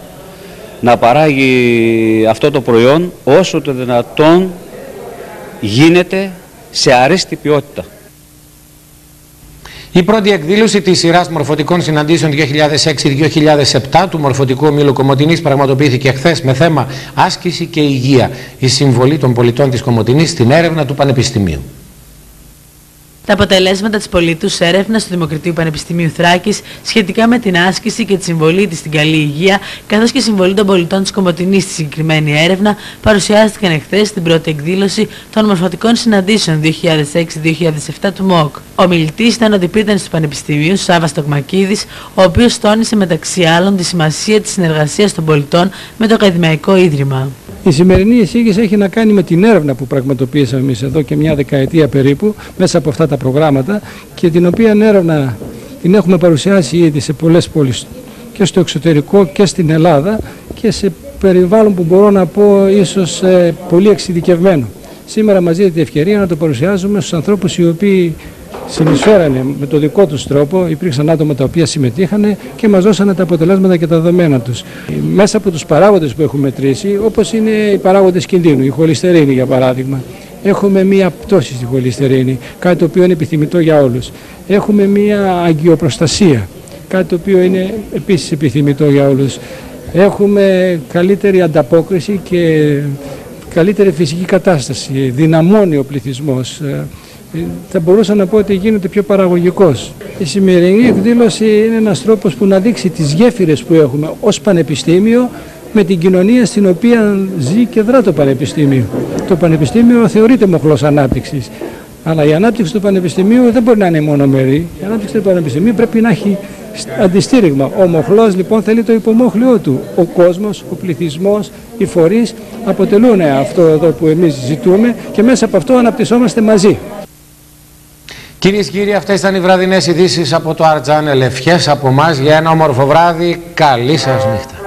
να παράγει αυτό το προϊόν όσο το δυνατόν γίνεται σε αρέστη ποιότητα. Η πρώτη εκδήλωση της σειράς μορφωτικών συναντήσεων 2006-2007 του Μορφωτικού Ομίλου Κομωτινής πραγματοποιήθηκε χθες με θέμα άσκηση και υγεία, η συμβολή των πολιτών της Κομωτινής στην έρευνα του Πανεπιστημίου. Τα αποτελέσματα της πολίτους έρευνας του Δημοκρατίου Πανεπιστημίου Θράκης σχετικά με την άσκηση και τη συμβολή της στην καλή υγεία, καθώς και συμβολή των πολιτών της Κομωτινής στη συγκεκριμένη έρευνα, παρουσιάστηκαν εχθές στην πρώτη εκδήλωση των Μορφωτικών Συναντήσεων 2006-2007 του ΜΟΚ. Ο μιλητής ήταν ο διπρίτανη του Πανεπιστημίου, Σάβα Τοκμακίδη, ο οποίος τόνισε μεταξύ άλλων τη σημασία της συνεργασίας των πολιτών με το Ακαδημαϊκό Ίδρυμα. Η σημερινή εισήγηση έχει να κάνει με την έρευνα που πραγματοποιήσαμε εμείς εδώ και μια δεκαετία περίπου μέσα από αυτά τα προγράμματα και την οποία έρευνα την έχουμε παρουσιάσει ήδη σε πολλές πόλεις και στο εξωτερικό και στην Ελλάδα και σε περιβάλλον που μπορώ να πω ίσως ε, πολύ εξειδικευμένο. Σήμερα μας δίνεται η ευκαιρία να το παρουσιάζουμε στους ανθρώπους οι οποίοι συνεισφέρανε με το δικό τους τρόπο, υπήρξαν άτομα τα οποία συμμετείχαν και μας δώσανε τα αποτελέσματα και τα δεδομένα τους. Μέσα από τους παράγοντες που έχουμε μετρήσει, όπως είναι οι παράγοντες κινδύνου, η χολυστερίνη για παράδειγμα, έχουμε μία πτώση στη χολυστερίνη, κάτι το οποίο είναι επιθυμητό για όλους. Έχουμε μία αγκιοπροστασία, κάτι το οποίο είναι επίσης επιθυμητό για όλους. Έχουμε καλύτερη ανταπόκριση και καλύτερη φυσική κατάσταση, δυναμώνει ο πληθυσμός θα μπορούσα να πω ότι γίνεται πιο παραγωγικός. Η σημερινή εκδήλωση είναι ένας τρόπος που να δείξει τις γέφυρες που έχουμε ως πανεπιστήμιο με την κοινωνία στην οποία ζει και δρά το πανεπιστήμιο. Το πανεπιστήμιο θεωρείται μοχλός ανάπτυξης. Αλλά η ανάπτυξη του Πανεπιστημίου δεν μπορεί να είναι μονομερή. Η ανάπτυξη του Πανεπιστημίου πρέπει να έχει αντιστήριγμα. Ο μοχλός λοιπόν θέλει το υπομόχλιό του. Ο κόσμος, ο πληθυσμός, οι φορείς αποτελούν αυτό εδώ που εμείς ζητούμε και μέσα από αυτό αναπτυσσόμαστε μαζί. Κυρίες και κύριοι, αυτές ήταν οι βραδινές ειδήσεις από το Art Channel. Ευχέ από εμάς για ένα όμορφο βράδυ. Καλή σας νύχτα.